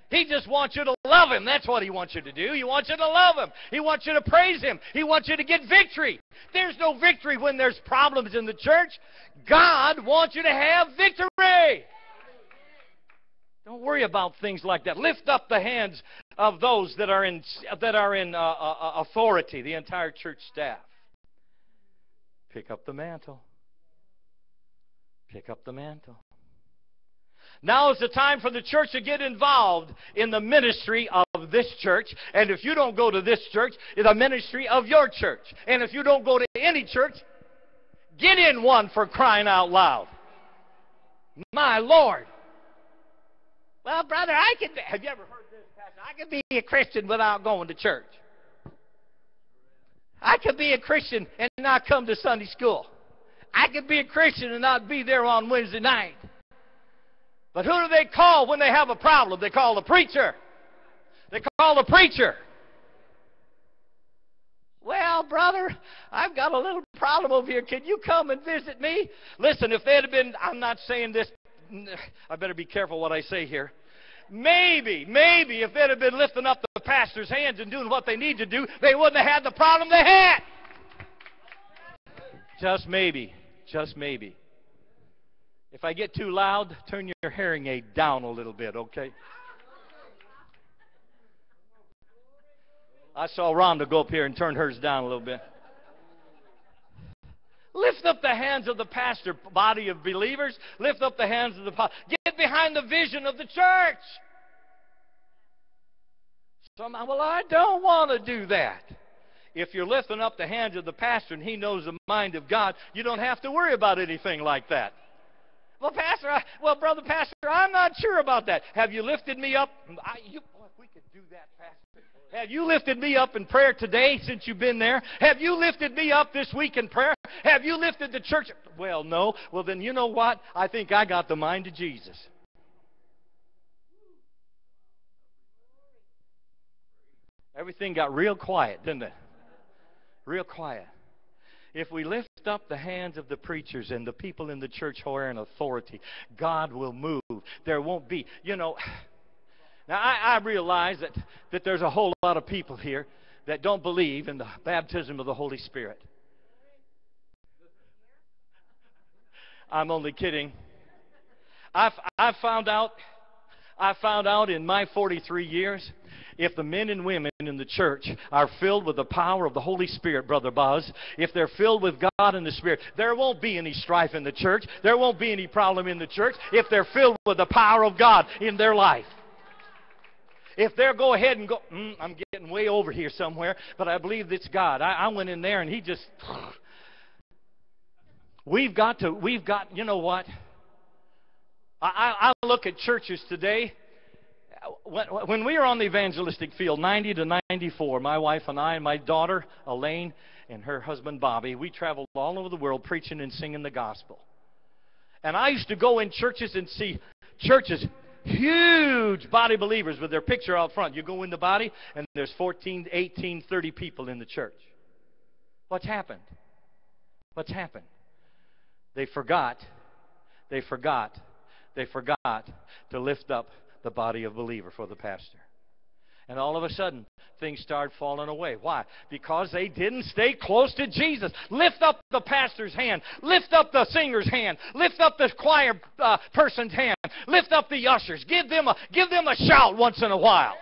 He just wants you to love Him. That's what He wants you to do. He wants you to love Him. He wants you to praise Him. He wants you to get victory. There's no victory when there's problems in the church. God wants you to have victory. Don't worry about things like that. Lift up the hands of those that are in, that are in uh, uh, authority, the entire church staff. Pick up the mantle. Pick up the mantle. Now is the time for the church to get involved in the ministry of this church. And if you don't go to this church, the ministry of your church. And if you don't go to any church, get in one for crying out loud. My Lord. Well, brother, I can. Have you ever heard this? I can be a Christian without going to church. I could be a Christian and not come to Sunday school. I could be a Christian and not be there on Wednesday night. But who do they call when they have a problem? They call the preacher. They call the preacher. Well, brother, I've got a little problem over here. Can you come and visit me? Listen, if they'd have been, I'm not saying this I better be careful what I say here. Maybe, maybe if they'd have been lifting up the pastor's hands and doing what they need to do, they wouldn't have had the problem they had. Just maybe. Just maybe. If I get too loud, turn your hearing aid down a little bit, okay? I saw Rhonda go up here and turn hers down a little bit. Lift up the hands of the pastor, body of believers. Lift up the hands of the pastor. Get behind the vision of the church. Some, well, I don't want to do that. If you're lifting up the hands of the pastor and he knows the mind of God, you don't have to worry about anything like that. Well, Pastor, I, well, Brother Pastor, I'm not sure about that. Have you lifted me up? I, you, boy, if we could do that, Pastor. Have you lifted me up in prayer today since you've been there? Have you lifted me up this week in prayer? Have you lifted the church? Well, no. Well, then you know what? I think I got the mind of Jesus. Everything got real quiet, didn't it? Real quiet. If we lift up the hands of the preachers and the people in the church who are in authority, God will move. There won't be, you know. Now, I, I realize that, that there's a whole lot of people here that don't believe in the baptism of the Holy Spirit. I'm only kidding. I've, I've found out, I found out in my 43 years, if the men and women in the church are filled with the power of the Holy Spirit, Brother Buzz, if they're filled with God and the Spirit, there won't be any strife in the church. There won't be any problem in the church if they're filled with the power of God in their life. If they'll go ahead and go, mm, I'm getting way over here somewhere, but I believe it's God. I, I went in there and he just. We've got to, we've got, you know what? I, I look at churches today. When, when we were on the evangelistic field, 90 to 94, my wife and I and my daughter, Elaine, and her husband, Bobby, we traveled all over the world preaching and singing the gospel. And I used to go in churches and see churches huge body believers with their picture out front. You go in the body, and there's 14, 18, 30 people in the church. What's happened? What's happened? They forgot, they forgot, they forgot to lift up the body of believer for the pastor. And all of a sudden, things start falling away. Why? Because they didn't stay close to Jesus. Lift up the pastor's hand. Lift up the singer's hand. Lift up the choir uh, person's hand. Lift up the ushers. Give them a, give them a shout once in a while.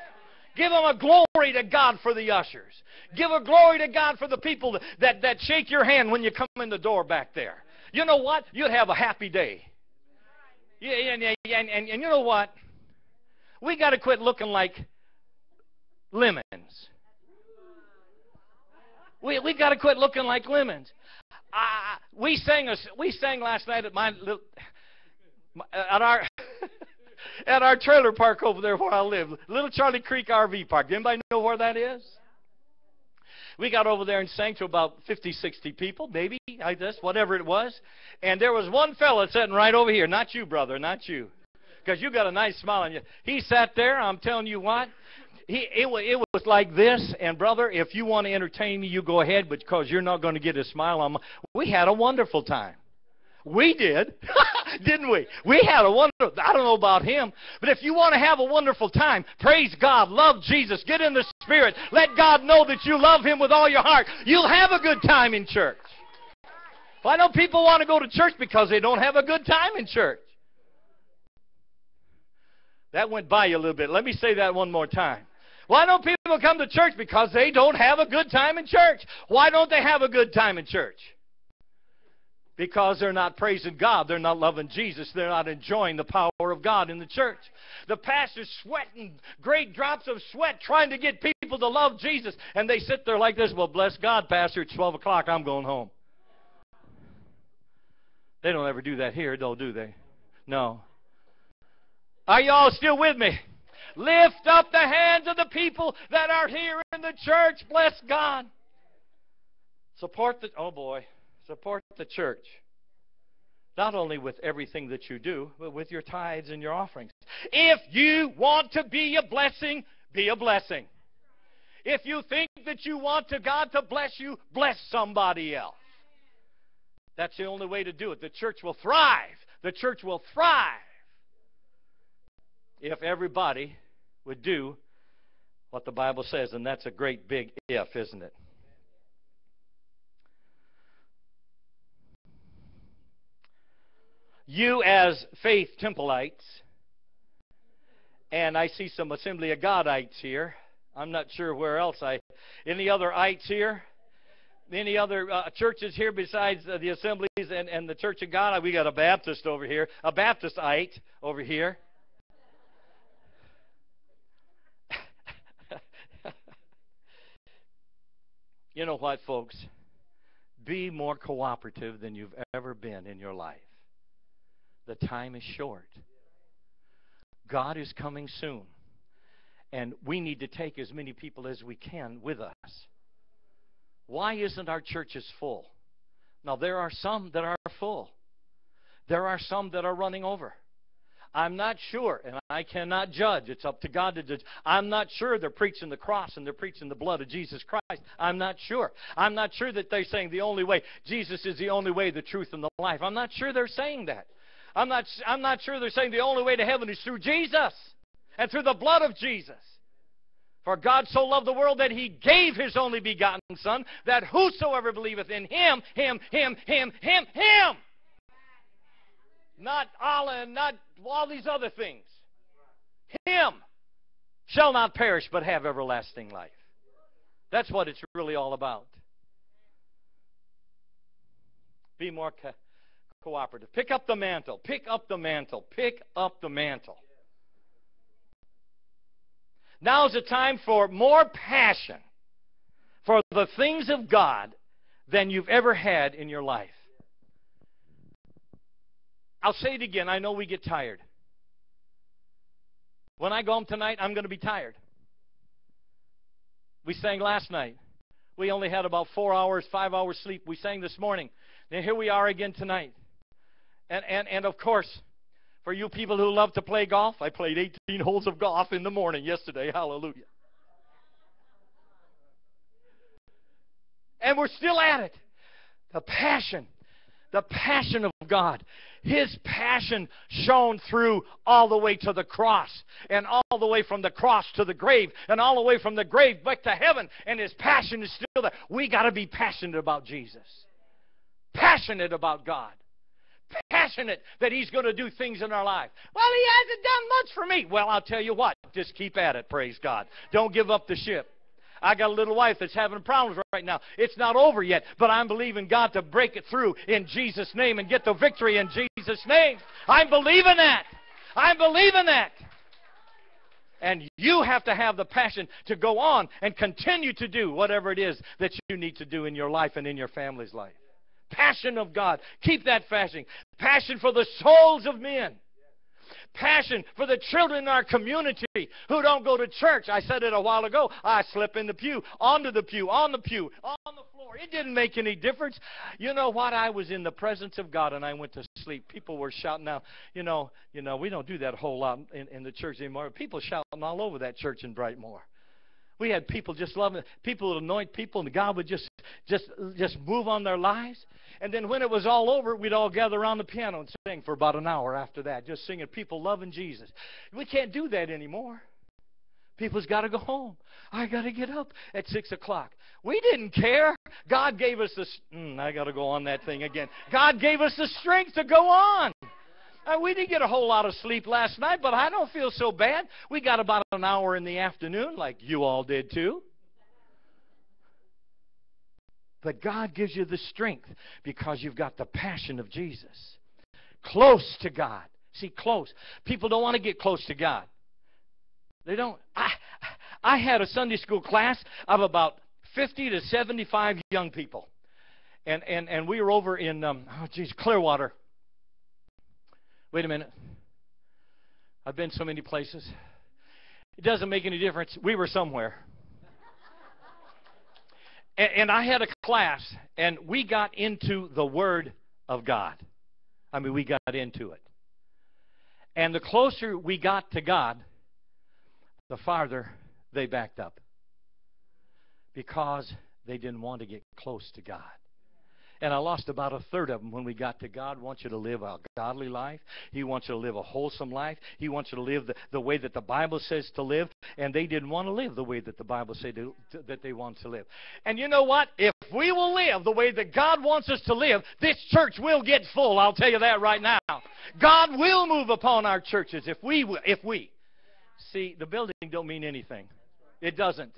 Give them a glory to God for the ushers. Give a glory to God for the people that, that, shake your hand when you come in the door back there. You know what? You'd have a happy day. Yeah, and, and, and, and you know what? We got to quit looking like lemons. We we got to quit looking like lemons. I we sang a, we sang last night at my little at our at our trailer park over there where I live, Little Charlie Creek RV Park. Anybody know where that is? We got over there and sang to about 50, 60 people, maybe, I guess, whatever it was. And there was one fella sitting right over here. Not you, brother, not you. Because you got a nice smile on you. He sat there, I'm telling you what. He, it, it was like this, and brother, if you want to entertain me, you go ahead, because you're not going to get a smile on my. We had a wonderful time. We did, didn't we? We had a wonderful, I don't know about him, but if you want to have a wonderful time, praise God, love Jesus, get in the Spirit, let God know that you love Him with all your heart. You'll have a good time in church. Well, I know people want to go to church because they don't have a good time in church. That went by you a little bit. Let me say that one more time. Why don't people come to church? Because they don't have a good time in church. Why don't they have a good time in church? because they're not praising God. They're not loving Jesus. They're not enjoying the power of God in the church. The pastor's sweating great drops of sweat trying to get people to love Jesus. And they sit there like this Well, bless God, Pastor, it's 12 o'clock. I'm going home. They don't ever do that here, though, do they? No. Are you all still with me? Lift up the hands of the people that are here in the church. Bless God. Support the. Oh, boy. Support the church. Not only with everything that you do, but with your tithes and your offerings. If you want to be a blessing, be a blessing. If you think that you want to God to bless you, bless somebody else. That's the only way to do it. The church will thrive. The church will thrive if everybody would do what the Bible says, and that's a great big if, isn't it? you as faith Templeites, and I see some Assembly of Godites here. I'm not sure where else I. Any other ites here? Any other uh, churches here besides uh, the assemblies and, and the Church of God? We got a Baptist over here, a Baptistite over here. You know what, folks? Be more cooperative than you've ever been in your life. The time is short. God is coming soon. And we need to take as many people as we can with us. Why isn't our churches full? Now, there are some that are full, there are some that are running over. I'm not sure, and I cannot judge. It's up to God to judge. I'm not sure they're preaching the cross and they're preaching the blood of Jesus Christ. I'm not sure. I'm not sure that they're saying the only way, Jesus is the only way, the truth, and the life. I'm not sure they're saying that. I'm not, I'm not sure they're saying the only way to heaven is through Jesus and through the blood of Jesus. For God so loved the world that he gave his only begotten Son, that whosoever believeth in him, him, him, him, him, him. Not Allah and not all these other things. Him shall not perish but have everlasting life. That's what it's really all about. Be more cooperative. Pick up the mantle. Pick up the mantle. Pick up the mantle. Now is the time for more passion for the things of God than you've ever had in your life. I'll say it again. I know we get tired. When I go home tonight, I'm going to be tired. We sang last night. We only had about four hours, five hours sleep. We sang this morning. And here we are again tonight. And, and, and of course, for you people who love to play golf, I played 18 holes of golf in the morning yesterday. Hallelujah. And we're still at it. The passion, the passion of God. His passion shone through all the way to the cross, and all the way from the cross to the grave, and all the way from the grave back to heaven. And His passion is still there. We got to be passionate about Jesus, passionate about God passionate that He's going to do things in our life. Well, He hasn't done much for me. Well, I'll tell you what, just keep at it, praise God. Don't give up the ship. I got a little wife that's having problems right now. It's not over yet, but I'm believing God to break it through in Jesus' name and get the victory in Jesus' name. I'm believing that. I'm believing that. And you have to have the passion to go on and continue to do whatever it is that you need to do in your life and in your family's life. Passion of God. Keep that fasting. Passion for the souls of men. Passion for the children in our community who don't go to church. I said it a while ago. I slip in the pew, onto the pew, on the pew, on the floor. It didn't make any difference. You know what? I was in the presence of God and I went to sleep. People were shouting out. You know, you know, we don't do that a whole lot in, in the church anymore. People shouting all over that church in Brightmoor. We had people just loving people would anoint people, and God would just just just move on their lives. And then when it was all over, we'd all gather around the piano and sing for about an hour after that, just singing people loving Jesus. We can't do that anymore. People's got to go home. I got to get up at six o'clock. We didn't care. God gave us the. Mm, I got to go on that thing again. God gave us the strength to go on. Uh, we didn't get a whole lot of sleep last night, but I don't feel so bad. We got about an hour in the afternoon, like you all did too. But God gives you the strength because you've got the passion of Jesus. Close to God. See, close. People don't want to get close to God. They don't. I, I had a Sunday school class of about 50 to 75 young people. And, and, and we were over in, um, oh, geez, Clearwater. Wait a minute. I've been so many places. It doesn't make any difference. We were somewhere. And, and I had a class, and we got into the Word of God. I mean, we got into it. And the closer we got to God, the farther they backed up. Because they didn't want to get close to God. And I lost about a third of them when we got to God wants you to live a godly life. He wants you to live a wholesome life. He wants you to live the, the way that the Bible says to live. And they didn't want to live the way that the Bible said to, to, that they want to live. And you know what? If we will live the way that God wants us to live, this church will get full. I'll tell you that right now. God will move upon our churches if we if we. See, the building don't mean anything. It doesn't.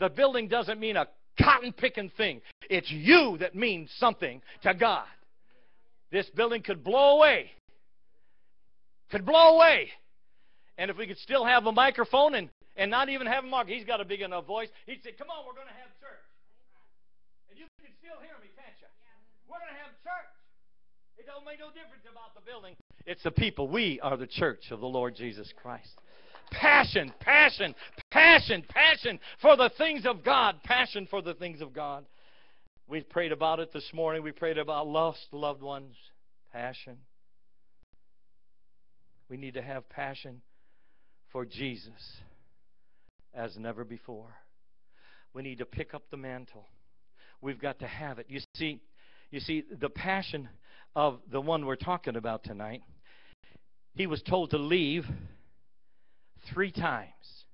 The building doesn't mean a cotton picking thing. It's you that means something to God. This building could blow away. Could blow away. And if we could still have a microphone and, and not even have a mark, he's got a big enough voice. He'd say, Come on, we're going to have church. And you can still hear me, can't you? We're going to have church. It don't make no difference about the building. It's the people. We are the church of the Lord Jesus Christ. Passion, passion, passion, passion for the things of God. Passion for the things of God. We prayed about it this morning. We prayed about lost loved ones. Passion. We need to have passion for Jesus as never before. We need to pick up the mantle. We've got to have it. You see, you see the passion of the one we're talking about tonight. He was told to leave three times.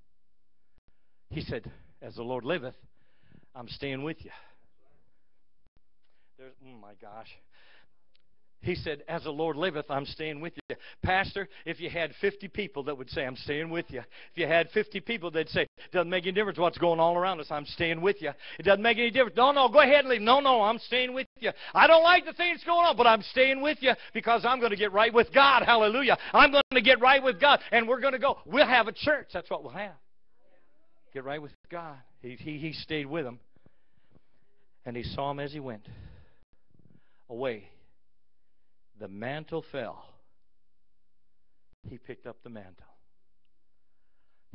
He said, As the Lord liveth, I'm staying with you. There's, oh my gosh. He said, As the Lord liveth, I'm staying with you. Pastor, if you had 50 people that would say, I'm staying with you. If you had 50 people that say, It Doesn't make any difference what's going all around us, I'm staying with you. It doesn't make any difference. No, no, go ahead and leave. No, no, I'm staying with you. I don't like the things going on, but I'm staying with you because I'm going to get right with God. Hallelujah. I'm going to get right with God, and we're going to go. We'll have a church. That's what we'll have. Get right with God. He, he, he stayed with him, and he saw him as he went away the mantle fell. He picked up the mantle.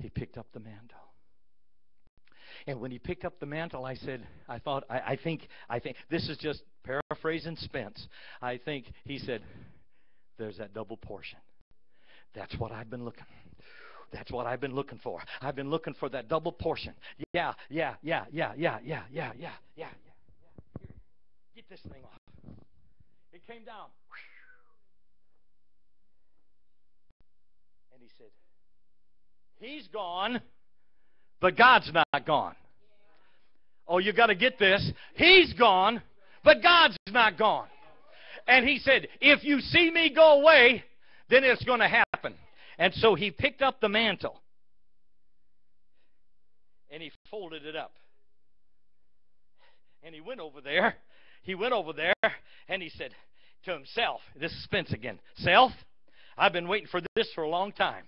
He picked up the mantle. And when he picked up the mantle, I said, I thought, I, I think, I think, this is just paraphrasing Spence. I think he said, there's that double portion. That's what I've been looking. That's what I've been looking for. I've been looking for that double portion. Yeah, yeah, yeah, yeah, yeah, yeah, yeah, yeah, yeah, yeah. Here, get this thing off. It came down. And he said, He's gone, but God's not gone. Oh, you got to get this. He's gone, but God's not gone. And he said, If you see me go away, then it's going to happen. And so he picked up the mantle and he folded it up. And he went over there. He went over there and he said to himself, This is Spence again. Self, I've been waiting for this for a long time.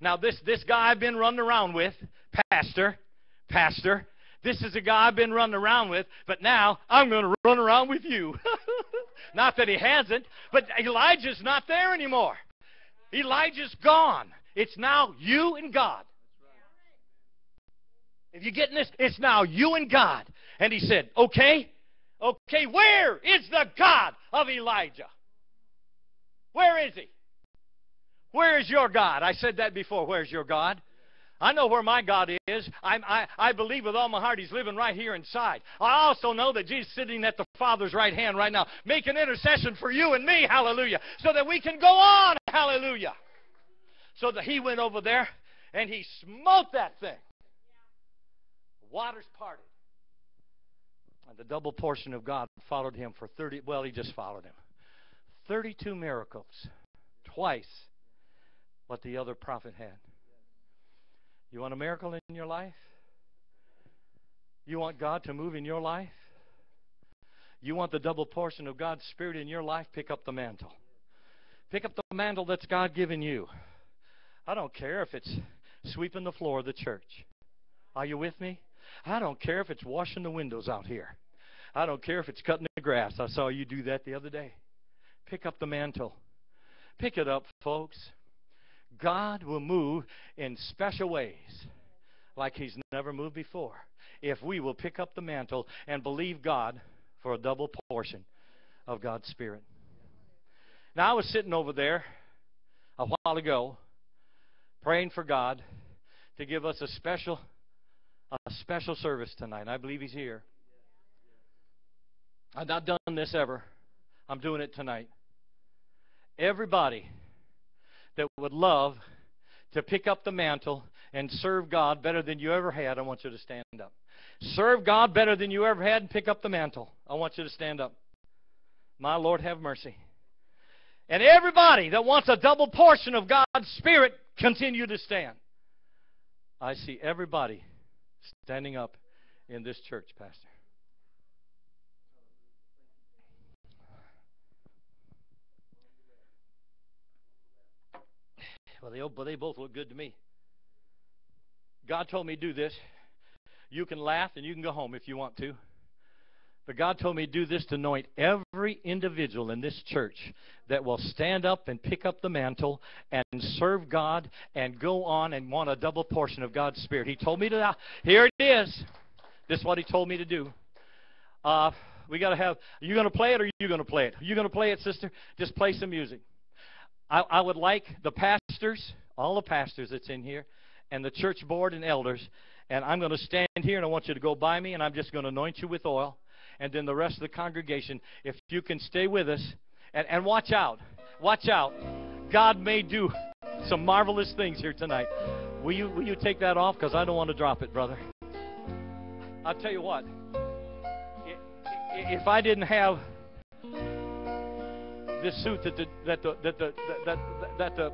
Now, this, this guy I've been running around with, pastor, pastor, This is a guy I've been running around with, but now I'm going to run around with you. not that he hasn't, but Elijah's not there anymore. Elijah's gone. It's now you and God. If you're getting this, it's now you and God. And he said, Okay, okay, where is the God of Elijah? Where is he? Where is your God? I said that before. Where's your God? I know where my God is. I, I, I believe with all my heart He's living right here inside. I also know that Jesus is sitting at the Father's right hand right now, making an intercession for you and me, hallelujah, so that we can go on, hallelujah. So that He went over there and He smote that thing. Waters parted. And the double portion of God followed him for 30, well, he just followed him. 32 miracles. Twice what the other prophet had. You want a miracle in your life? You want God to move in your life? You want the double portion of God's Spirit in your life? Pick up the mantle. Pick up the mantle that's God given you. I don't care if it's sweeping the floor of the church. Are you with me? I don't care if it's washing the windows out here. I don't care if it's cutting the grass. I saw you do that the other day. Pick up the mantle. Pick it up, folks. God will move in special ways like He's never moved before if we will pick up the mantle and believe God for a double portion of God's Spirit. Now, I was sitting over there a while ago praying for God to give us a special a special service tonight. I believe he's here. I've not done this ever. I'm doing it tonight. Everybody that would love to pick up the mantle and serve God better than you ever had, I want you to stand up. Serve God better than you ever had and pick up the mantle. I want you to stand up. My Lord, have mercy. And everybody that wants a double portion of God's Spirit, continue to stand. I see everybody standing up in this church, Pastor. Well, they, they both look good to me. God told me do this. You can laugh and you can go home if you want to. But God told me do this to anoint every individual in this church that will stand up and pick up the mantle and serve God and go on and want a double portion of God's Spirit. He told me to. Here it is. This is what He told me to do. Uh, we got to have. Are you going to play it or are you going to play it? Are you going to play it, sister? Just play some music. I, I would like the pastors, all the pastors that's in here, and the church board and elders, and I'm going to stand here and I want you to go by me and I'm just going to anoint you with oil and then the rest of the congregation, if you can stay with us and, and watch out. Watch out. God may do some marvelous things here tonight. Will you, will you take that off? Because I don't want to drop it, brother. I'll tell you what. If I didn't have this suit that the, that the, that the, that, that, that the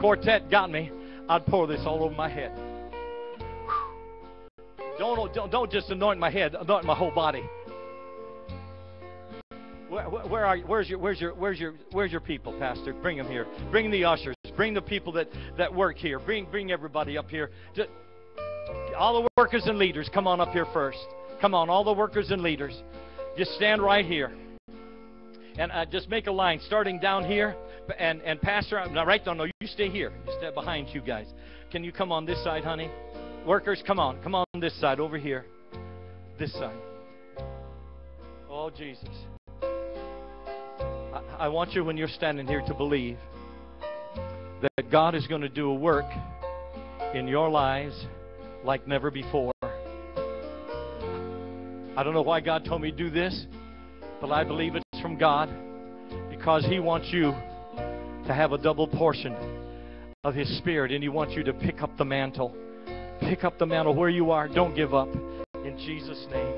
quartet got me, I'd pour this all over my head. Don't, don't, don't just anoint my head, anoint my whole body. Where, where are you? Where's your where's your where's your where's your people, Pastor? Bring them here. Bring the ushers. Bring the people that that work here. Bring bring everybody up here. All the workers and leaders, come on up here first. Come on, all the workers and leaders, just stand right here, and uh, just make a line starting down here. And and Pastor, now right down. No, you stay here. You stay behind you guys. Can you come on this side, honey? Workers, come on, come on this side over here. This side. Oh Jesus. I want you, when you're standing here, to believe that God is going to do a work in your lives like never before. I don't know why God told me to do this, but I believe it's from God because He wants you to have a double portion of His Spirit and He wants you to pick up the mantle. Pick up the mantle where you are. Don't give up. In Jesus' name.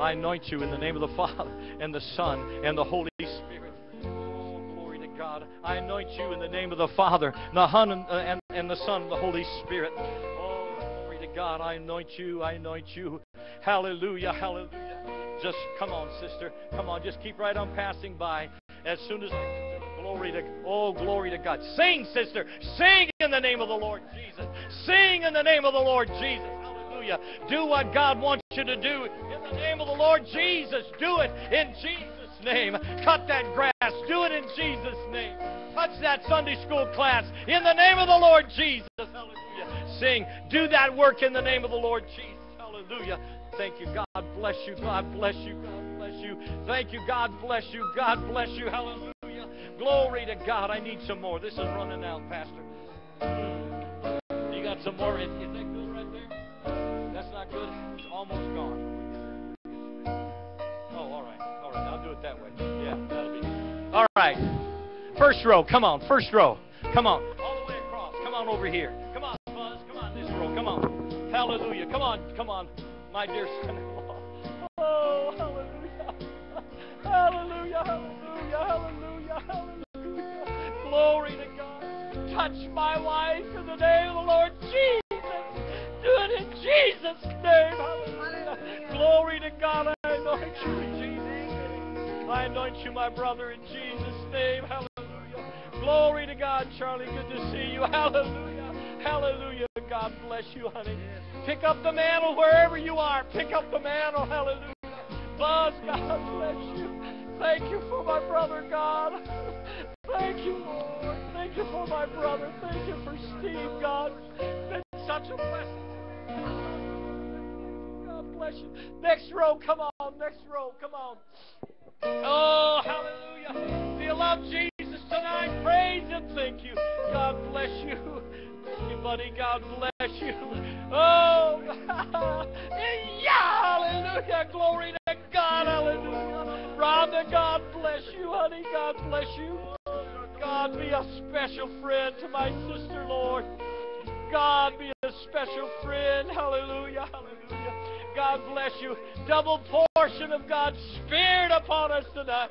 I anoint you in the name of the Father and the Son and the Holy Spirit. Oh, glory to God. I anoint you in the name of the Father, the Son, and, uh, and, and the Son, and the Holy Spirit. Oh, glory to God. I anoint you. I anoint you. Hallelujah. Hallelujah. Just come on, sister. Come on. Just keep right on passing by. As soon as glory to oh glory to God. Sing, sister. Sing in the name of the Lord Jesus. Sing in the name of the Lord Jesus. Hallelujah. Do what God wants you to do. In the name of the Lord Jesus, do it in Jesus' name. Cut that grass. Do it in Jesus' name. Touch that Sunday school class. In the name of the Lord Jesus. Hallelujah. Sing. Do that work in the name of the Lord Jesus. Hallelujah. Thank you. God bless you. God bless you. God bless you. Thank you. God bless you. God bless you. Hallelujah. Glory to God. I need some more. This is running out, Pastor. You got some more? Is, is that good right there? That's not good. It's almost gone. Oh, all right. All right. I'll do it that way. Yeah, that'll be good. All right. First row. Come on. First row. Come on. All the way across. Come on over here. Hallelujah. Come on. Come on, my dear son-in-law. Oh, hallelujah. Hallelujah. Hallelujah. Hallelujah. Hallelujah. Glory to God. Touch my wife in the name of the Lord Jesus. Do it in Jesus' name. Hallelujah. Glory to God. I anoint you in Jesus' name. I anoint you, my brother, in Jesus' name. Hallelujah. Glory to God, Charlie. Good to see you. Hallelujah. Hallelujah. God bless you, honey. Pick up the mantle wherever you are. Pick up the mantle. Hallelujah. Buzz, God bless you. Thank you for my brother, God. Thank you, Lord. Thank you for my brother. Thank you for Steve, God. Been such a blessing. God bless you. Next row, come on. Next row, come on. Oh, hallelujah. Do you love Jesus tonight? Praise Him. Thank you. God bless you. Buddy. God bless you. Oh, yeah. Hallelujah. Glory to God. Hallelujah. Rhonda, God bless you, honey. God bless you. God, be a special friend to my sister, Lord. God, be a special friend. Hallelujah. Hallelujah. God bless you. Double portion of God's Spirit upon us tonight.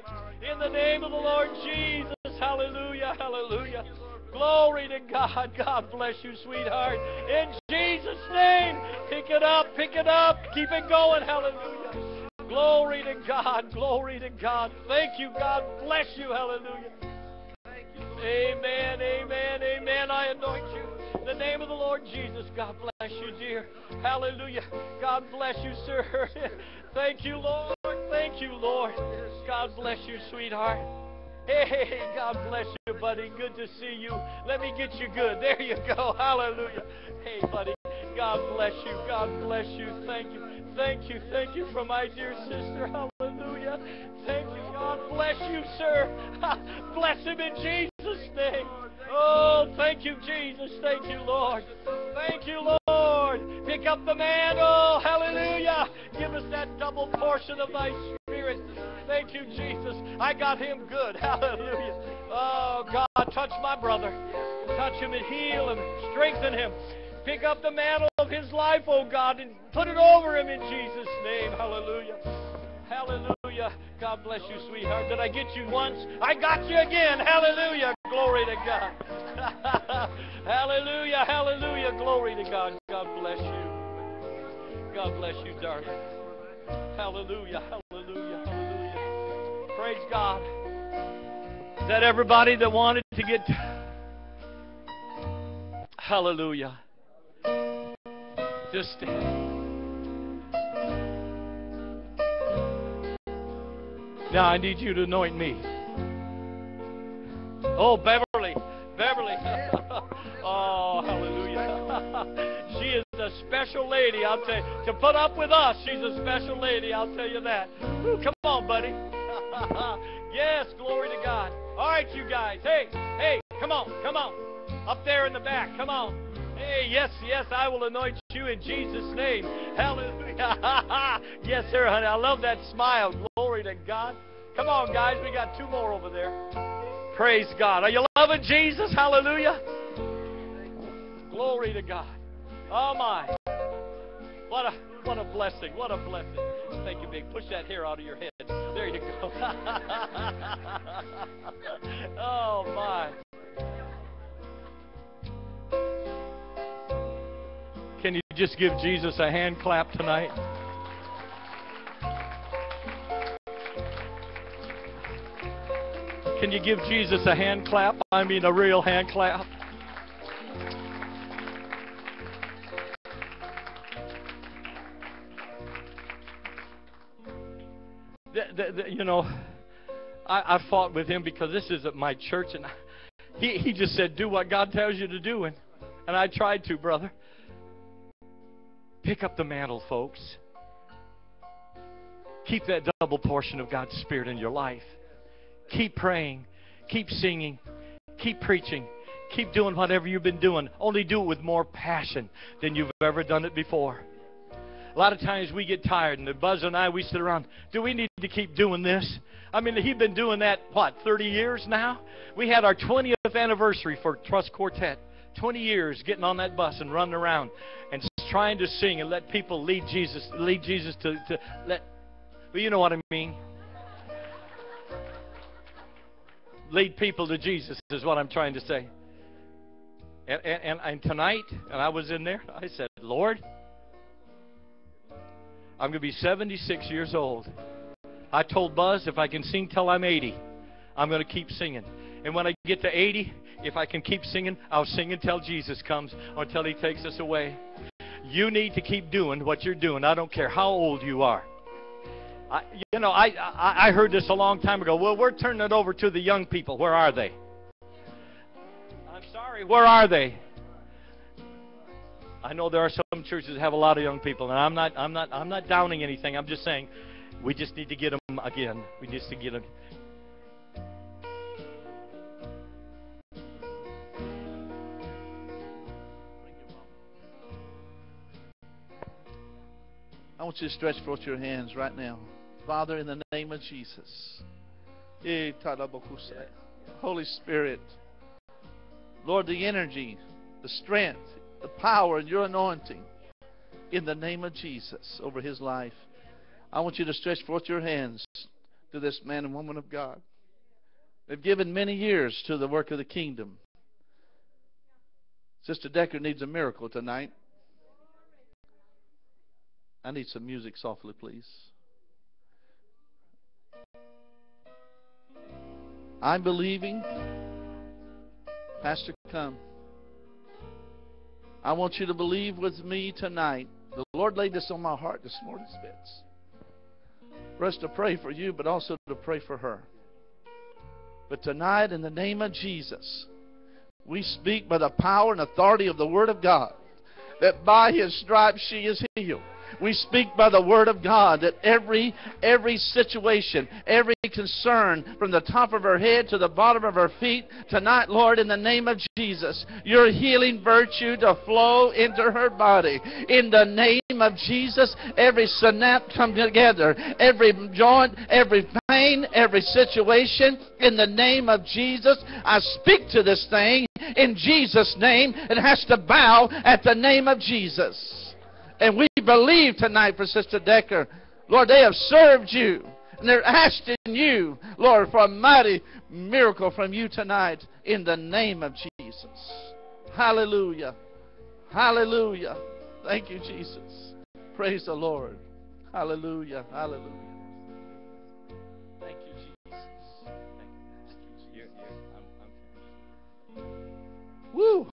In the name of the Lord Jesus. Hallelujah. Hallelujah. Glory to God. God bless you, sweetheart. In Jesus' name. Pick it up. Pick it up. Keep it going. Hallelujah. Glory to God. Glory to God. Thank you. God bless you. Hallelujah. Amen, amen, amen. I anoint you. In the name of the Lord Jesus, God bless you, dear. Hallelujah. God bless you, sir. Thank you, Lord. Thank you, Lord. God bless you, sweetheart. Hey, God bless you, buddy. Good to see you. Let me get you good. There you go. Hallelujah. Hey, buddy. God bless you. God bless you. Thank you. Thank you. Thank you for my dear sister. Hallelujah. Thank you. God bless you, sir. bless him in Jesus' name. Oh, thank you, Jesus. Thank you, Lord. Thank you, Lord. Pick up the mantle. Oh, hallelujah. Give us that double portion of thy spirit. Thank you, Jesus. I got him good. Hallelujah. Oh, God, touch my brother. Touch him and heal him. Strengthen him. Pick up the mantle of his life, oh God, and put it over him in Jesus' name. Hallelujah. Hallelujah. God bless you, sweetheart. Did I get you once? I got you again. Hallelujah. Glory to God. hallelujah. Hallelujah. Glory to God. God bless you. God bless you, darling. Hallelujah. Hallelujah. Hallelujah. Praise God. Is that everybody that wanted to get. Hallelujah. Just stand. Now I need you to anoint me. Oh, Beverly. Beverly. oh, hallelujah. she is a special lady, I'll tell you. To put up with us, she's a special lady, I'll tell you that. Ooh, come on, buddy. yes, glory to God. All right, you guys. Hey, hey, come on, come on. Up there in the back, come on. Hey, yes, yes, I will anoint you in Jesus' name. Hallelujah. yes, sir, honey. I love that smile. Glory to God. Come on, guys. We got two more over there. Praise God. Are you loving Jesus? Hallelujah. Glory to God. Oh, my. What a, what a blessing. What a blessing. Thank you, Big. Push that hair out of your head. There you go. oh, my. Can you just give Jesus a hand clap tonight? Can you give Jesus a hand clap? I mean, a real hand clap. The, the, the, you know, I, I fought with him because this is at my church, and he, he just said, Do what God tells you to do. And, and I tried to, brother. Pick up the mantle, folks. Keep that double portion of God's Spirit in your life. Keep praying. Keep singing. Keep preaching. Keep doing whatever you've been doing. Only do it with more passion than you've ever done it before. A lot of times we get tired, and the Buzz and I, we sit around. Do we need to keep doing this? I mean, he's been doing that, what, 30 years now? We had our 20th anniversary for Trust Quartet. 20 years getting on that bus and running around and trying to sing and let people lead Jesus, lead Jesus to, to let, well, you know what I mean. Lead people to Jesus is what I'm trying to say. And, and, and tonight, and I was in there, I said, Lord, I'm going to be 76 years old. I told Buzz if I can sing till I'm 80, I'm going to keep singing. And when I get to 80, if I can keep singing, I'll sing until Jesus comes or until He takes us away. You need to keep doing what you're doing. I don't care how old you are. I, you know, I, I I heard this a long time ago. Well, we're turning it over to the young people. Where are they? I'm sorry. Where are they? I know there are some churches that have a lot of young people, and I'm not I'm not I'm not downing anything. I'm just saying we just need to get them again. We just need to get them. I want you to stretch forth your hands right now. Father, in the name of Jesus. Eh, Holy Spirit. Lord, the energy, the strength, the power, and your anointing in the name of Jesus over his life. I want you to stretch forth your hands to this man and woman of God. They've given many years to the work of the kingdom. Sister Decker needs a miracle tonight. I need some music softly, please. I'm believing. Pastor, come. I want you to believe with me tonight. The Lord laid this on my heart this morning, Spitz. For us to pray for you, but also to pray for her. But tonight, in the name of Jesus, we speak by the power and authority of the Word of God that by His stripes she is healed. We speak by the word of God that every every situation, every concern from the top of her head to the bottom of her feet tonight, Lord, in the name of Jesus, your healing virtue to flow into her body. In the name of Jesus, every synapse come together, every joint, every pain, every situation, in the name of Jesus, I speak to this thing in Jesus' name. It has to bow at the name of Jesus. And we believe tonight for Sister Decker. Lord, they have served you. And they're asking you, Lord, for a mighty miracle from you tonight in the name of Jesus. Hallelujah. Hallelujah. Thank you, Jesus. Praise the Lord. Hallelujah. Hallelujah. Thank you, Jesus. Woo.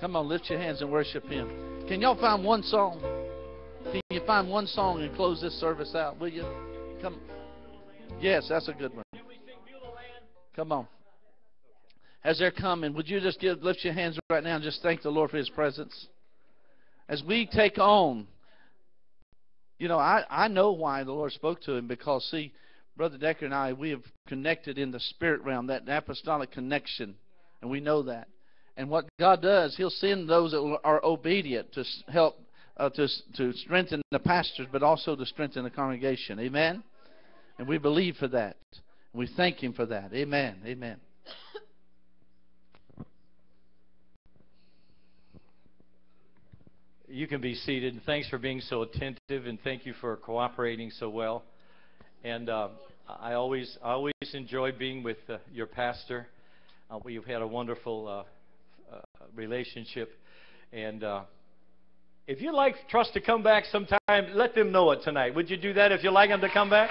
Come on, lift your hands and worship Him. Can y'all find one song? Can you find one song and close this service out? Will you? Come. Yes, that's a good one. Come on. As they're coming, would you just give, lift your hands right now and just thank the Lord for His presence? As we take on, you know, I, I know why the Lord spoke to him because, see, Brother Decker and I, we have connected in the spirit realm, that apostolic connection, and we know that. And what God does, He'll send those that are obedient to help uh, to to strengthen the pastors, but also to strengthen the congregation. Amen. And we believe for that. We thank Him for that. Amen. Amen. You can be seated. And thanks for being so attentive, and thank you for cooperating so well. And uh, I always, I always enjoy being with uh, your pastor. Uh, we've had a wonderful uh, uh, relationship. And if you'd like Trust to come back sometime, let them know it tonight. Would you do that if you'd like them to come back?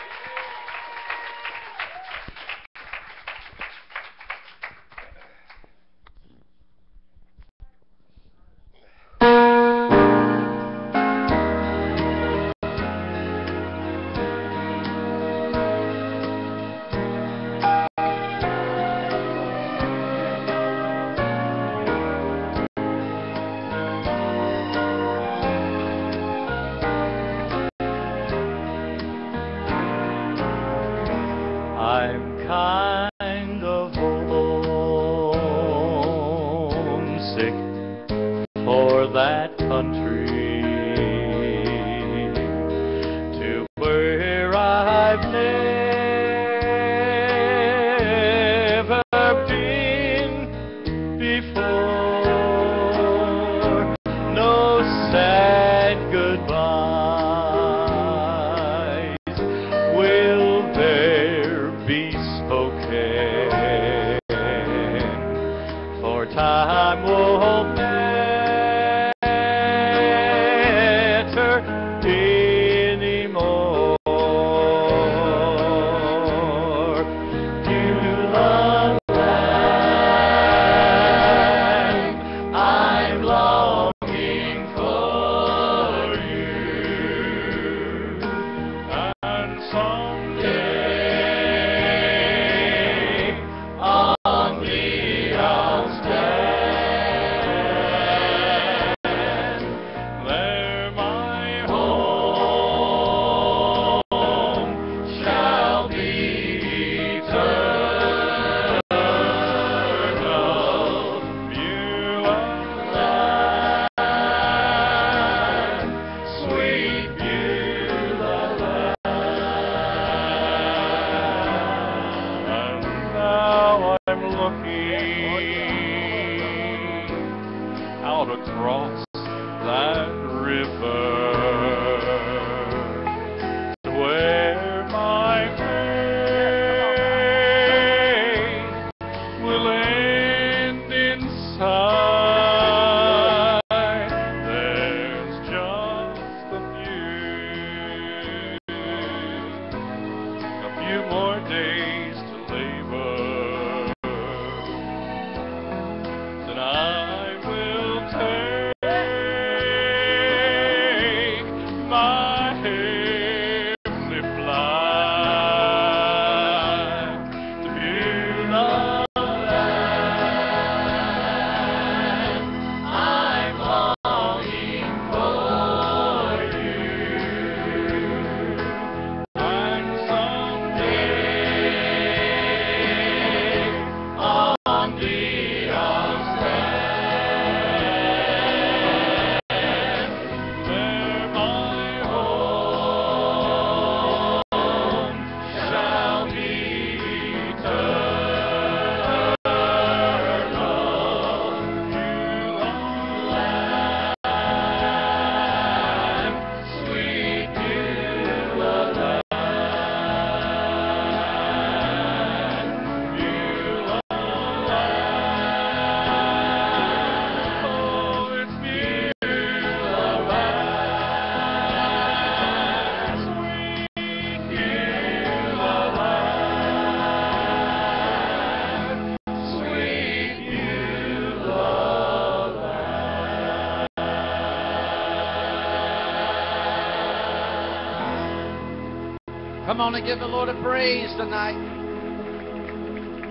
Come on and give the Lord a praise tonight.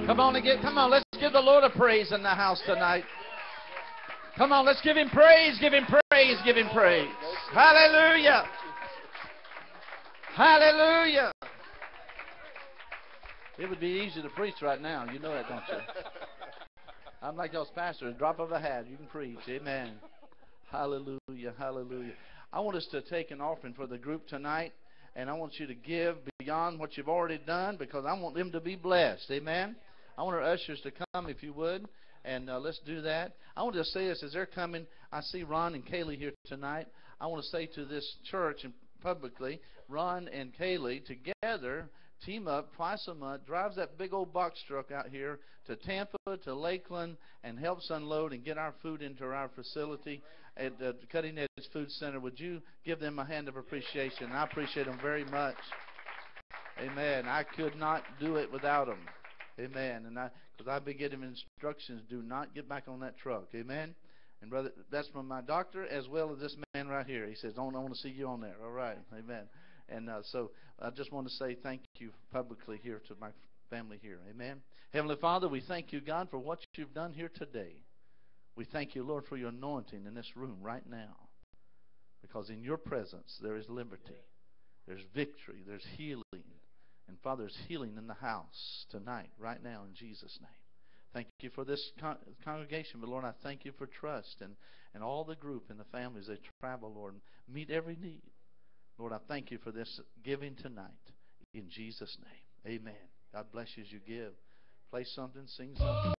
Come on and give come on, let's give the Lord a praise in the house tonight. Come on, let's give him praise, give him praise, give him praise. Hallelujah. Hallelujah. It would be easy to preach right now. You know that, don't you? I'm like those pastors, drop of a hat, you can preach. Amen. Hallelujah. Hallelujah. I want us to take an offering for the group tonight, and I want you to give beyond what you've already done because I want them to be blessed. Amen. I want our ushers to come, if you would, and uh, let's do that. I want to say this as they're coming. I see Ron and Kaylee here tonight. I want to say to this church and publicly, Ron and Kaylee together team up twice a month, drives that big old box truck out here to Tampa, to Lakeland, and helps unload and get our food into our facility at the Cutting Edge Food Center. Would you give them a hand of appreciation? I appreciate them very much. Amen. I could not do it without them. Amen. And I, because I've been getting instructions, do not get back on that truck. Amen. And brother, that's from my doctor as well as this man right here. He says, "Don't I want to see you on there." All right. Amen. And uh, so I just want to say thank you publicly here to my family here. Amen. Heavenly Father, we thank you, God, for what you've done here today. We thank you, Lord, for your anointing in this room right now. Because in your presence there is liberty, there's victory, there's healing. And Father, there's healing in the house tonight, right now, in Jesus' name. Thank you for this con- congregation, but Lord, I thank you for trust and, and all the group and the families that travel, Lord, meet every need. Lord, I thank you for this giving tonight. In Jesus' name, amen. God bless you as you give. Play something, sing something.